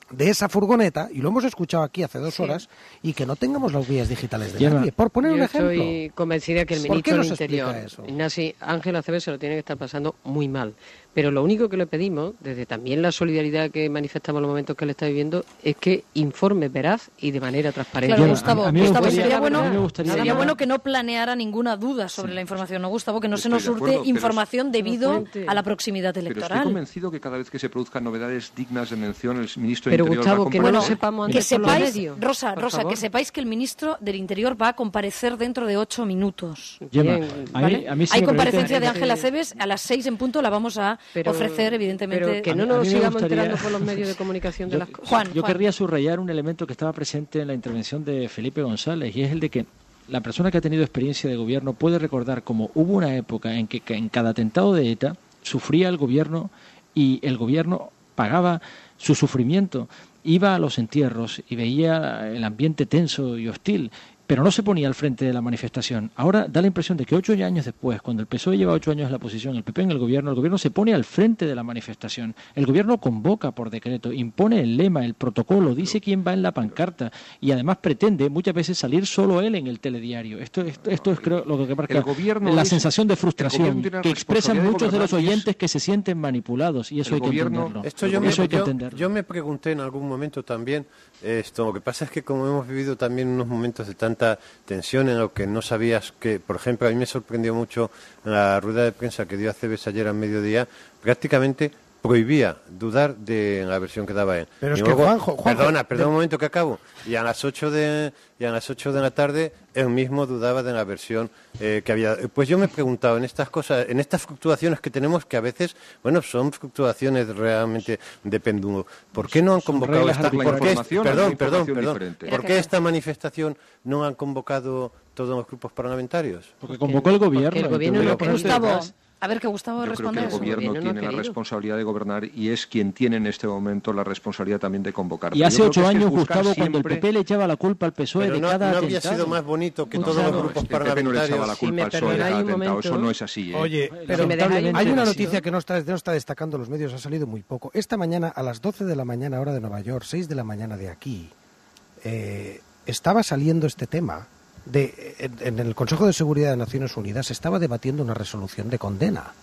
Speaker 22: de esa furgoneta, y lo hemos escuchado aquí hace dos horas, y que no tengamos las huellas digitales de nadie. Por poner un
Speaker 23: Yo
Speaker 22: ejemplo.
Speaker 23: estoy convencida que el
Speaker 22: ¿Por qué
Speaker 23: ministro del Interior? Ignacio Ángel Acevedo, se lo tiene que estar pasando muy mal. Pero lo único que le pedimos, desde también la solidaridad que manifestamos en los momentos que él está viviendo, es que informe veraz y de manera transparente.
Speaker 21: Claro, Gustavo,
Speaker 25: a- a mí me
Speaker 21: Gustavo,
Speaker 25: gustaría-
Speaker 21: sería
Speaker 25: a mí me
Speaker 21: bueno,
Speaker 25: gustaría-
Speaker 21: sería bueno que no planeara ninguna duda sobre la información, ¿no, Gustavo? Que no se
Speaker 24: Estoy
Speaker 21: nos
Speaker 24: de acuerdo,
Speaker 21: surte
Speaker 24: pero es-
Speaker 21: información debido a la proximidad
Speaker 24: Pero estoy
Speaker 21: electoral.
Speaker 24: convencido que cada vez que se produzcan novedades dignas de mención, el ministro
Speaker 23: Pero,
Speaker 24: del Interior
Speaker 23: Gustavo,
Speaker 24: va a
Speaker 23: que no lo sepamos
Speaker 21: que
Speaker 23: antes los
Speaker 21: sepáis,
Speaker 23: medios,
Speaker 21: Rosa, Rosa,
Speaker 23: favor.
Speaker 21: que sepáis que el ministro del Interior va a comparecer dentro de ocho minutos.
Speaker 23: Bien,
Speaker 25: a mí-
Speaker 21: ¿vale?
Speaker 25: a mí sí
Speaker 21: Hay comparecencia de Ángela Cebes a las seis en punto, la vamos a
Speaker 23: Pero-
Speaker 21: ofrecer, evidentemente.
Speaker 23: Pero que no nos sigamos
Speaker 25: gustaría-
Speaker 23: enterando por los medios de comunicación de
Speaker 25: Yo-
Speaker 23: las cosas.
Speaker 21: Juan,
Speaker 25: Yo
Speaker 21: Juan.
Speaker 25: querría subrayar un elemento que estaba presente en la intervención de Felipe González y es el de que la persona que ha tenido experiencia de gobierno puede recordar cómo hubo una época en que en cada atentado de ETA sufría el gobierno y el gobierno pagaba su sufrimiento, iba a los entierros y veía el ambiente tenso y hostil, pero no se ponía al frente de la manifestación. Ahora da la impresión de que ocho años después, cuando el PSOE lleva ocho años en la posición, el PP en el gobierno, el gobierno se pone al frente de la manifestación. El gobierno convoca por decreto, impone el lema, el protocolo, dice quién va en la pancarta y además pretende muchas veces salir solo él en el telediario. Esto, esto, esto es creo lo que marca
Speaker 24: El gobierno
Speaker 25: la
Speaker 24: es-
Speaker 25: sensación de frustración que expresan muchos de los oyentes que se sienten manipulados y eso
Speaker 24: El
Speaker 25: hay que
Speaker 24: gobierno-
Speaker 25: entenderlo.
Speaker 26: Esto yo me,
Speaker 25: eso hay que
Speaker 26: yo-
Speaker 25: entenderlo.
Speaker 26: yo me pregunté en algún momento también esto. Lo que pasa es que como hemos vivido también unos momentos de tanta tensión en lo que no sabías que, por ejemplo, a mí me sorprendió mucho la rueda de prensa que dio Aceves ayer al mediodía, prácticamente prohibía dudar de la versión que daba él.
Speaker 22: Pero
Speaker 26: Y
Speaker 22: es que, Juanjo- Juanjo,
Speaker 26: perdona, perdona
Speaker 22: de-
Speaker 26: un momento que acabo. Y a las 8 de y a las 8 de la tarde él mismo dudaba de la versión eh, que había. Pues yo me he preguntado en estas cosas, en estas fluctuaciones que tenemos que a veces, bueno, son fluctuaciones realmente de péndulo. ¿Por qué no han convocado esta por qué- perdón, perdón, perdón. ¿Por qué esta manifestación no han convocado todos los grupos parlamentarios?
Speaker 25: Porque convocó el gobierno.
Speaker 23: porque el gobierno no
Speaker 21: Gustavo. A ver que Gustavo
Speaker 24: Yo creo
Speaker 21: responda
Speaker 24: que el gobierno
Speaker 23: gobierno no ha
Speaker 24: tiene la responsabilidad de gobernar y es quien tiene en este momento la responsabilidad también de convocar.
Speaker 25: Y
Speaker 24: Pero
Speaker 25: hace ocho
Speaker 24: que es que
Speaker 25: años, Gustavo, cuando el
Speaker 24: siempre-
Speaker 25: PP le echaba la culpa al PSOE
Speaker 26: Pero
Speaker 25: de
Speaker 26: no,
Speaker 25: cada
Speaker 26: no
Speaker 25: atentado.
Speaker 26: sido más bonito que
Speaker 25: Gustavo,
Speaker 26: todos los grupos
Speaker 24: Es que el PP no le echaba la
Speaker 26: parlamentarios.
Speaker 23: Si me
Speaker 24: culpa al PSOE de cada atentado. Eso no es así. ¿eh?
Speaker 22: Oye, pero
Speaker 23: Si me
Speaker 22: hay una noticia que no está, no está destacando los medios, ha salido muy poco. Esta mañana, a las 12 de la mañana, hora de Nueva York, 6 de la mañana de aquí, eh, estaba saliendo este tema de, en, en el Consejo de Seguridad de Naciones Unidas se estaba debatiendo una resolución de condena.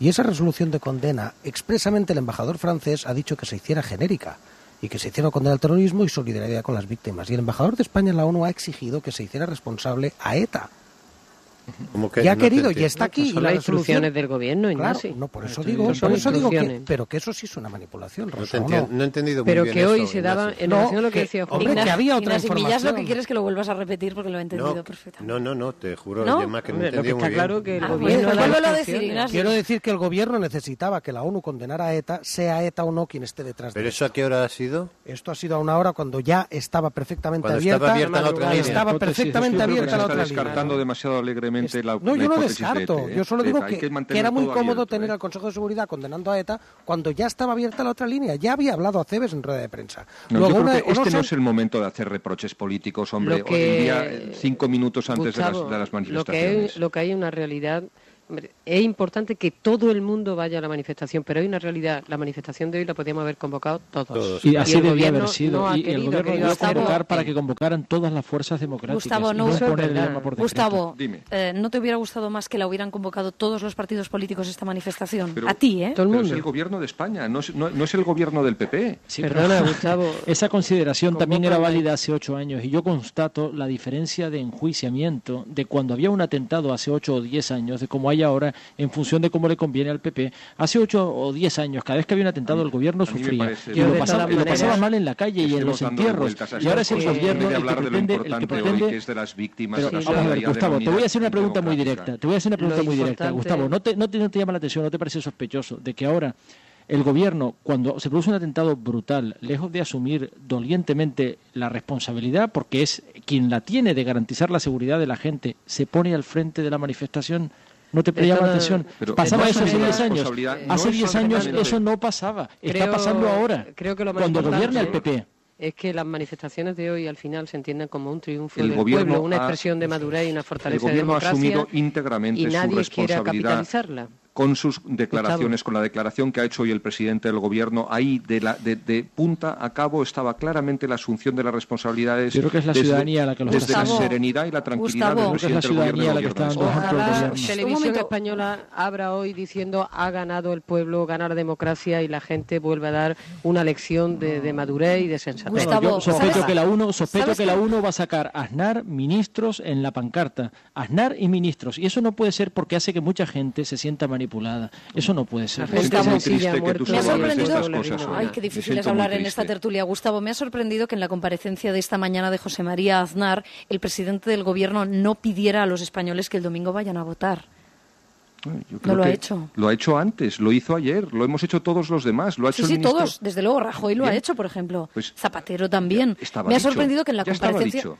Speaker 22: Y esa resolución de condena, expresamente el embajador francés ha dicho que se hiciera genérica y que se hiciera condena al terrorismo y solidaridad con las víctimas. Y el embajador de España en la ONU ha exigido que se hiciera responsable a ETA
Speaker 26: que
Speaker 22: ya
Speaker 26: no
Speaker 22: querido,
Speaker 26: ya
Speaker 22: está pues aquí.
Speaker 23: No, son
Speaker 22: y
Speaker 23: las instrucciones del gobierno,
Speaker 22: Ignacio.
Speaker 23: Claro,
Speaker 22: no, por eso digo, no por eso digo que, pero que eso sí es una manipulación, Rosa, No,
Speaker 26: entiendo, he entendido muy
Speaker 23: pero
Speaker 26: bien Pero
Speaker 23: que hoy
Speaker 26: eso,
Speaker 23: se daba, en relación a lo que, decía Juan.
Speaker 22: Hombre, que había otra
Speaker 21: Ignacio, información. lo que quieres que lo vuelvas a repetir porque lo he entendido perfectamente.
Speaker 26: No, no, no, te juro,
Speaker 21: yo
Speaker 26: más que no
Speaker 23: entendí
Speaker 26: muy bien.
Speaker 23: claro que el
Speaker 21: ah,
Speaker 23: gobierno...
Speaker 21: Pues, a decir,
Speaker 22: Quiero decir que el gobierno necesitaba que la ONU condenara a ETA, sea ETA o no quien esté detrás de ¿Pero
Speaker 26: eso a qué hora ha sido?
Speaker 22: Esto ha sido a una hora cuando ya estaba perfectamente abierta.
Speaker 26: estaba abierta la otra
Speaker 22: Estaba perfectamente abierta la otra línea.
Speaker 24: descartando demasiado alegremente probablemente
Speaker 22: es,
Speaker 24: No,
Speaker 22: yo no descarto.
Speaker 24: ¿eh?
Speaker 22: Yo solo digo que, era muy cómodo tener
Speaker 24: ¿eh?
Speaker 22: al Consejo de Seguridad condenando a ETA cuando ya estaba abierta la otra línea. Ya había hablado a Cebes en rueda de prensa.
Speaker 24: No,
Speaker 22: Luego,
Speaker 24: este no, es el momento de hacer reproches políticos, hombre. Hoy en día, cinco minutos antes de, las, manifestaciones.
Speaker 23: Lo que hay, lo una realidad es importante que todo el mundo vaya a la manifestación, pero hay una realidad, la manifestación de hoy la podíamos haber convocado todos.
Speaker 26: todos.
Speaker 25: Y así debía haber sido.
Speaker 23: No
Speaker 25: y,
Speaker 23: querido,
Speaker 25: el
Speaker 23: gobierno
Speaker 25: debió convocar para que convocaran todas las fuerzas democráticas.
Speaker 21: Gustavo, no,
Speaker 25: no por
Speaker 21: Gustavo,
Speaker 24: Dime.
Speaker 21: Eh, ¿no te hubiera gustado más que la hubieran convocado todos los partidos políticos esta manifestación? A ti, ¿eh?
Speaker 23: Todo el mundo.
Speaker 24: Pero es el gobierno de España, no es, el gobierno del PP.
Speaker 23: Perdona, Gustavo.
Speaker 25: Esa consideración también era válida hace ocho años y yo constato la diferencia de enjuiciamiento de cuando había un atentado hace ocho o diez años, de cómo hay ahora en función de cómo le conviene al PP. Hace ocho o diez años, cada vez que había un atentado al gobierno sufría. Y lo, pasaba, mal en la calle y en los entierros. Y ahora es el gobierno el que pretende... Vamos a ver, Gustavo, te voy a hacer una pregunta muy directa. Te voy a hacer una pregunta muy directa. Gustavo, ¿no te, no, te, ¿no te llama la atención, no te parece sospechoso de que ahora el gobierno, cuando se produce un atentado brutal, lejos de asumir dolientemente la responsabilidad, porque es quien la tiene de garantizar la seguridad de la gente, se pone al frente de la manifestación? no te llamaba la atención. Pasaba eso hace 10 años. Hace 10 años eso no pasaba. Está pasando ahora.
Speaker 23: Creo que
Speaker 25: cuando gobierna el PP
Speaker 23: es que las manifestaciones de hoy al final se entienden como un triunfo del pueblo, una expresión de madurez y una fortaleza de democracia.
Speaker 24: El gobierno ha asumido íntegramente
Speaker 23: y nadie
Speaker 24: su
Speaker 23: capitalizarla
Speaker 24: con sus declaraciones, con la declaración que ha hecho hoy el presidente del Gobierno. Ahí, de, la, de, de, punta a cabo, estaba claramente la asunción de las responsabilidades.
Speaker 25: Yo creo que es la
Speaker 24: desde,
Speaker 25: ciudadanía la que lo
Speaker 24: Desde
Speaker 25: Gustavo,
Speaker 24: la serenidad y la tranquilidad
Speaker 21: Gustavo,
Speaker 24: del presidente del Gobierno.
Speaker 25: La que está dando
Speaker 23: Televisión Española abra hoy diciendo ha ganado el pueblo, gana la democracia y la gente vuelve a dar una lección de, de madurez y de sensatez.
Speaker 25: Bueno, yo sospecho
Speaker 21: ¿sabes?
Speaker 25: que la UNO, sospecho que la UNO va a sacar Aznar, ministros en la pancarta. Aznar y ministros. Y eso no puede ser porque hace que mucha gente se sienta manipulada manipulada. Eso no puede ser.
Speaker 23: Estamos
Speaker 24: triste que tú
Speaker 21: me ha sorprendido.
Speaker 24: Estas cosas,
Speaker 21: Ay, qué difícil es hablar en esta tertulia. Gustavo, me ha sorprendido que en la comparecencia de esta mañana de José María Aznar, el presidente del gobierno no pidiera a los españoles que el domingo vayan a votar.
Speaker 24: Yo creo
Speaker 21: no lo
Speaker 24: que ha
Speaker 21: hecho.
Speaker 24: Lo ha hecho antes, lo hizo ayer, lo hemos hecho todos los demás. Lo ha
Speaker 21: sí,
Speaker 24: hecho
Speaker 21: sí,
Speaker 24: el ministro...
Speaker 21: todos. Desde luego, Rajoy lo
Speaker 24: Bien.
Speaker 21: ha hecho, por ejemplo.
Speaker 24: Pues,
Speaker 21: Zapatero también. Me ha sorprendido que en la
Speaker 24: ya
Speaker 21: comparecencia.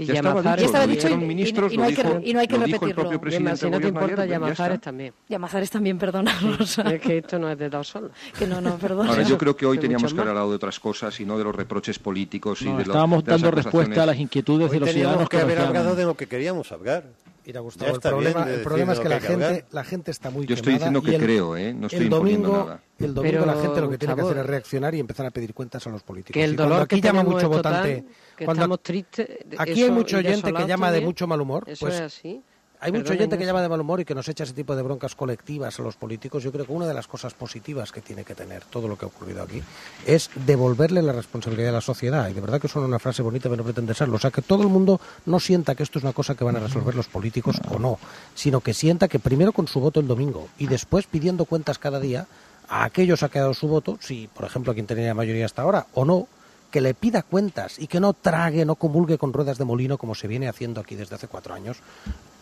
Speaker 23: Y
Speaker 24: ya,
Speaker 23: Yamazar,
Speaker 24: dicho,
Speaker 21: ya
Speaker 24: estaba
Speaker 21: dicho, y, y, y, no hay que,
Speaker 24: dijo,
Speaker 21: y, no hay que, repetirlo.
Speaker 24: Yema,
Speaker 23: si no te importa, pues
Speaker 24: Yamazares
Speaker 23: también.
Speaker 21: Yamazares también, perdona, Rosa.
Speaker 23: Es que esto no es de dos solos.
Speaker 21: Que no, no, perdón.
Speaker 24: Ahora, yo creo que hoy teníamos que haber hablado de otras cosas y no de los reproches políticos.
Speaker 25: No,
Speaker 24: de
Speaker 25: estábamos
Speaker 24: de
Speaker 25: dando respuesta a las inquietudes
Speaker 26: hoy
Speaker 25: de los ciudadanos.
Speaker 26: que haber hablado de lo que queríamos hablar.
Speaker 22: Mira, Gustavo, el problema, el problema es que, la, gente, la gente está muy
Speaker 24: Yo estoy diciendo que creo, ¿eh? No estoy imponiendo nada.
Speaker 22: El domingo la gente lo que tiene que hacer es reaccionar y empezar a pedir cuentas a los políticos.
Speaker 23: Que el dolor que
Speaker 22: llama mucho votante
Speaker 23: que
Speaker 22: Cuando
Speaker 23: estamos tristes.
Speaker 22: Aquí hay mucho oyente que llama de mucho mal humor. Pues,
Speaker 23: es así.
Speaker 22: Hay
Speaker 23: mucha
Speaker 22: gente que llama de mal humor y que nos echa ese tipo de broncas colectivas a los políticos. Yo creo que una de las cosas positivas que tiene que tener todo lo que ha ocurrido aquí es devolverle la responsabilidad a la sociedad. Y de verdad que suena una frase bonita, pero no pretende serlo. O sea, que todo el mundo no sienta que esto es una cosa que van a resolver los políticos o no, sino que sienta que primero con su voto el domingo y después pidiendo cuentas cada día a aquellos ha quedado su voto, si por ejemplo a quien tenía la mayoría hasta ahora o no, que le pida cuentas y que no trague, no comulgue con ruedas de molino como se viene haciendo aquí desde hace cuatro años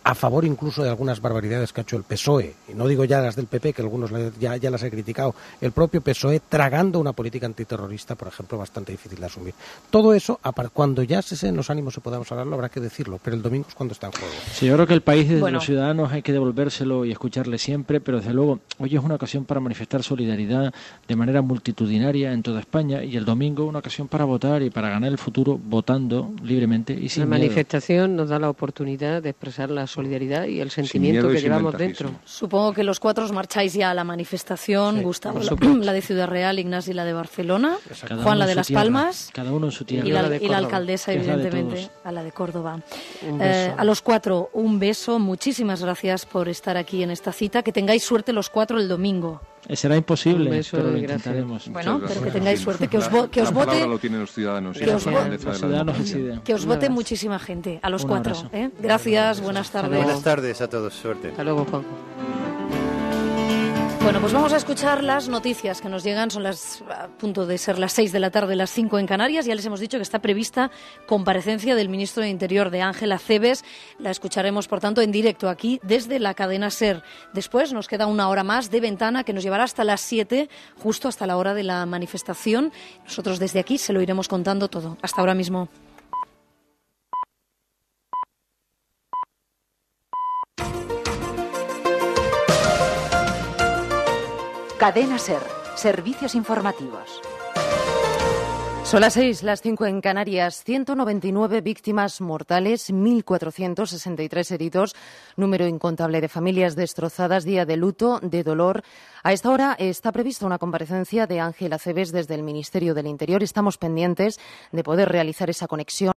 Speaker 22: a favor incluso de algunas barbaridades que ha hecho el PSOE, y no digo ya las del PP, que algunos ya, ya, las he criticado, el propio PSOE tragando una política antiterrorista, por ejemplo, bastante difícil de asumir. Todo eso, cuando ya se en los ánimos y podamos hablarlo, habrá que decirlo, pero el domingo es cuando está en juego.
Speaker 25: Sí, yo creo que el país de
Speaker 21: bueno.
Speaker 25: los ciudadanos hay que devolvérselo y escucharle siempre, pero desde luego hoy es una ocasión para manifestar solidaridad de manera multitudinaria en toda España y el domingo una ocasión para votar y para ganar el futuro votando libremente y sin La miedo.
Speaker 23: manifestación nos da la oportunidad de expresar la solidaridad y el sentimiento que llevamos dentro.
Speaker 21: Supongo que los cuatro os marcháis ya a la manifestación, Gustavo, la, de Ciudad Real, Ignacio la de Barcelona, Juan la de Las Palmas
Speaker 33: cada uno en su tierra.
Speaker 21: Y, la,
Speaker 33: y la
Speaker 21: alcaldesa, evidentemente, a la de Córdoba. Eh, a los cuatro, un beso, muchísimas gracias por estar aquí en esta cita, que tengáis suerte los cuatro el domingo.
Speaker 25: Será imposible, pero lo intentaremos.
Speaker 21: Bueno, pero que tengáis suerte, que os, vo- que os
Speaker 24: La
Speaker 21: vote,
Speaker 24: lo tienen los ciudadanos.
Speaker 21: Que os vo-
Speaker 25: Los
Speaker 24: de la
Speaker 25: ciudadanos deciden.
Speaker 21: que os vote muchísima gente, a los
Speaker 25: Un
Speaker 21: cuatro. ¿eh? Gracias, buenas tardes.
Speaker 26: Buenas tardes a todos, suerte.
Speaker 23: Hasta luego, Juanjo.
Speaker 21: Bueno, pues vamos a escuchar las noticias que nos llegan. Son las a punto de ser las 6 de la tarde, las 5 en Canarias. Ya les hemos dicho que está prevista comparecencia del ministro de Interior de Ángela Cebes. La escucharemos, por tanto, en directo aquí desde la cadena SER. Después nos queda una hora más de ventana que nos llevará hasta las 7, justo hasta la hora de la manifestación. Nosotros desde aquí se lo iremos contando todo. Hasta ahora mismo.
Speaker 47: Cadena Ser. Servicios informativos.
Speaker 2: Son las seis, las cinco en Canarias. 199 víctimas mortales, 1.463 heridos, número incontable de familias destrozadas, día de luto, de dolor. A esta hora está prevista una comparecencia de Ángela Cebes desde el Ministerio del Interior. Estamos pendientes de poder realizar esa conexión.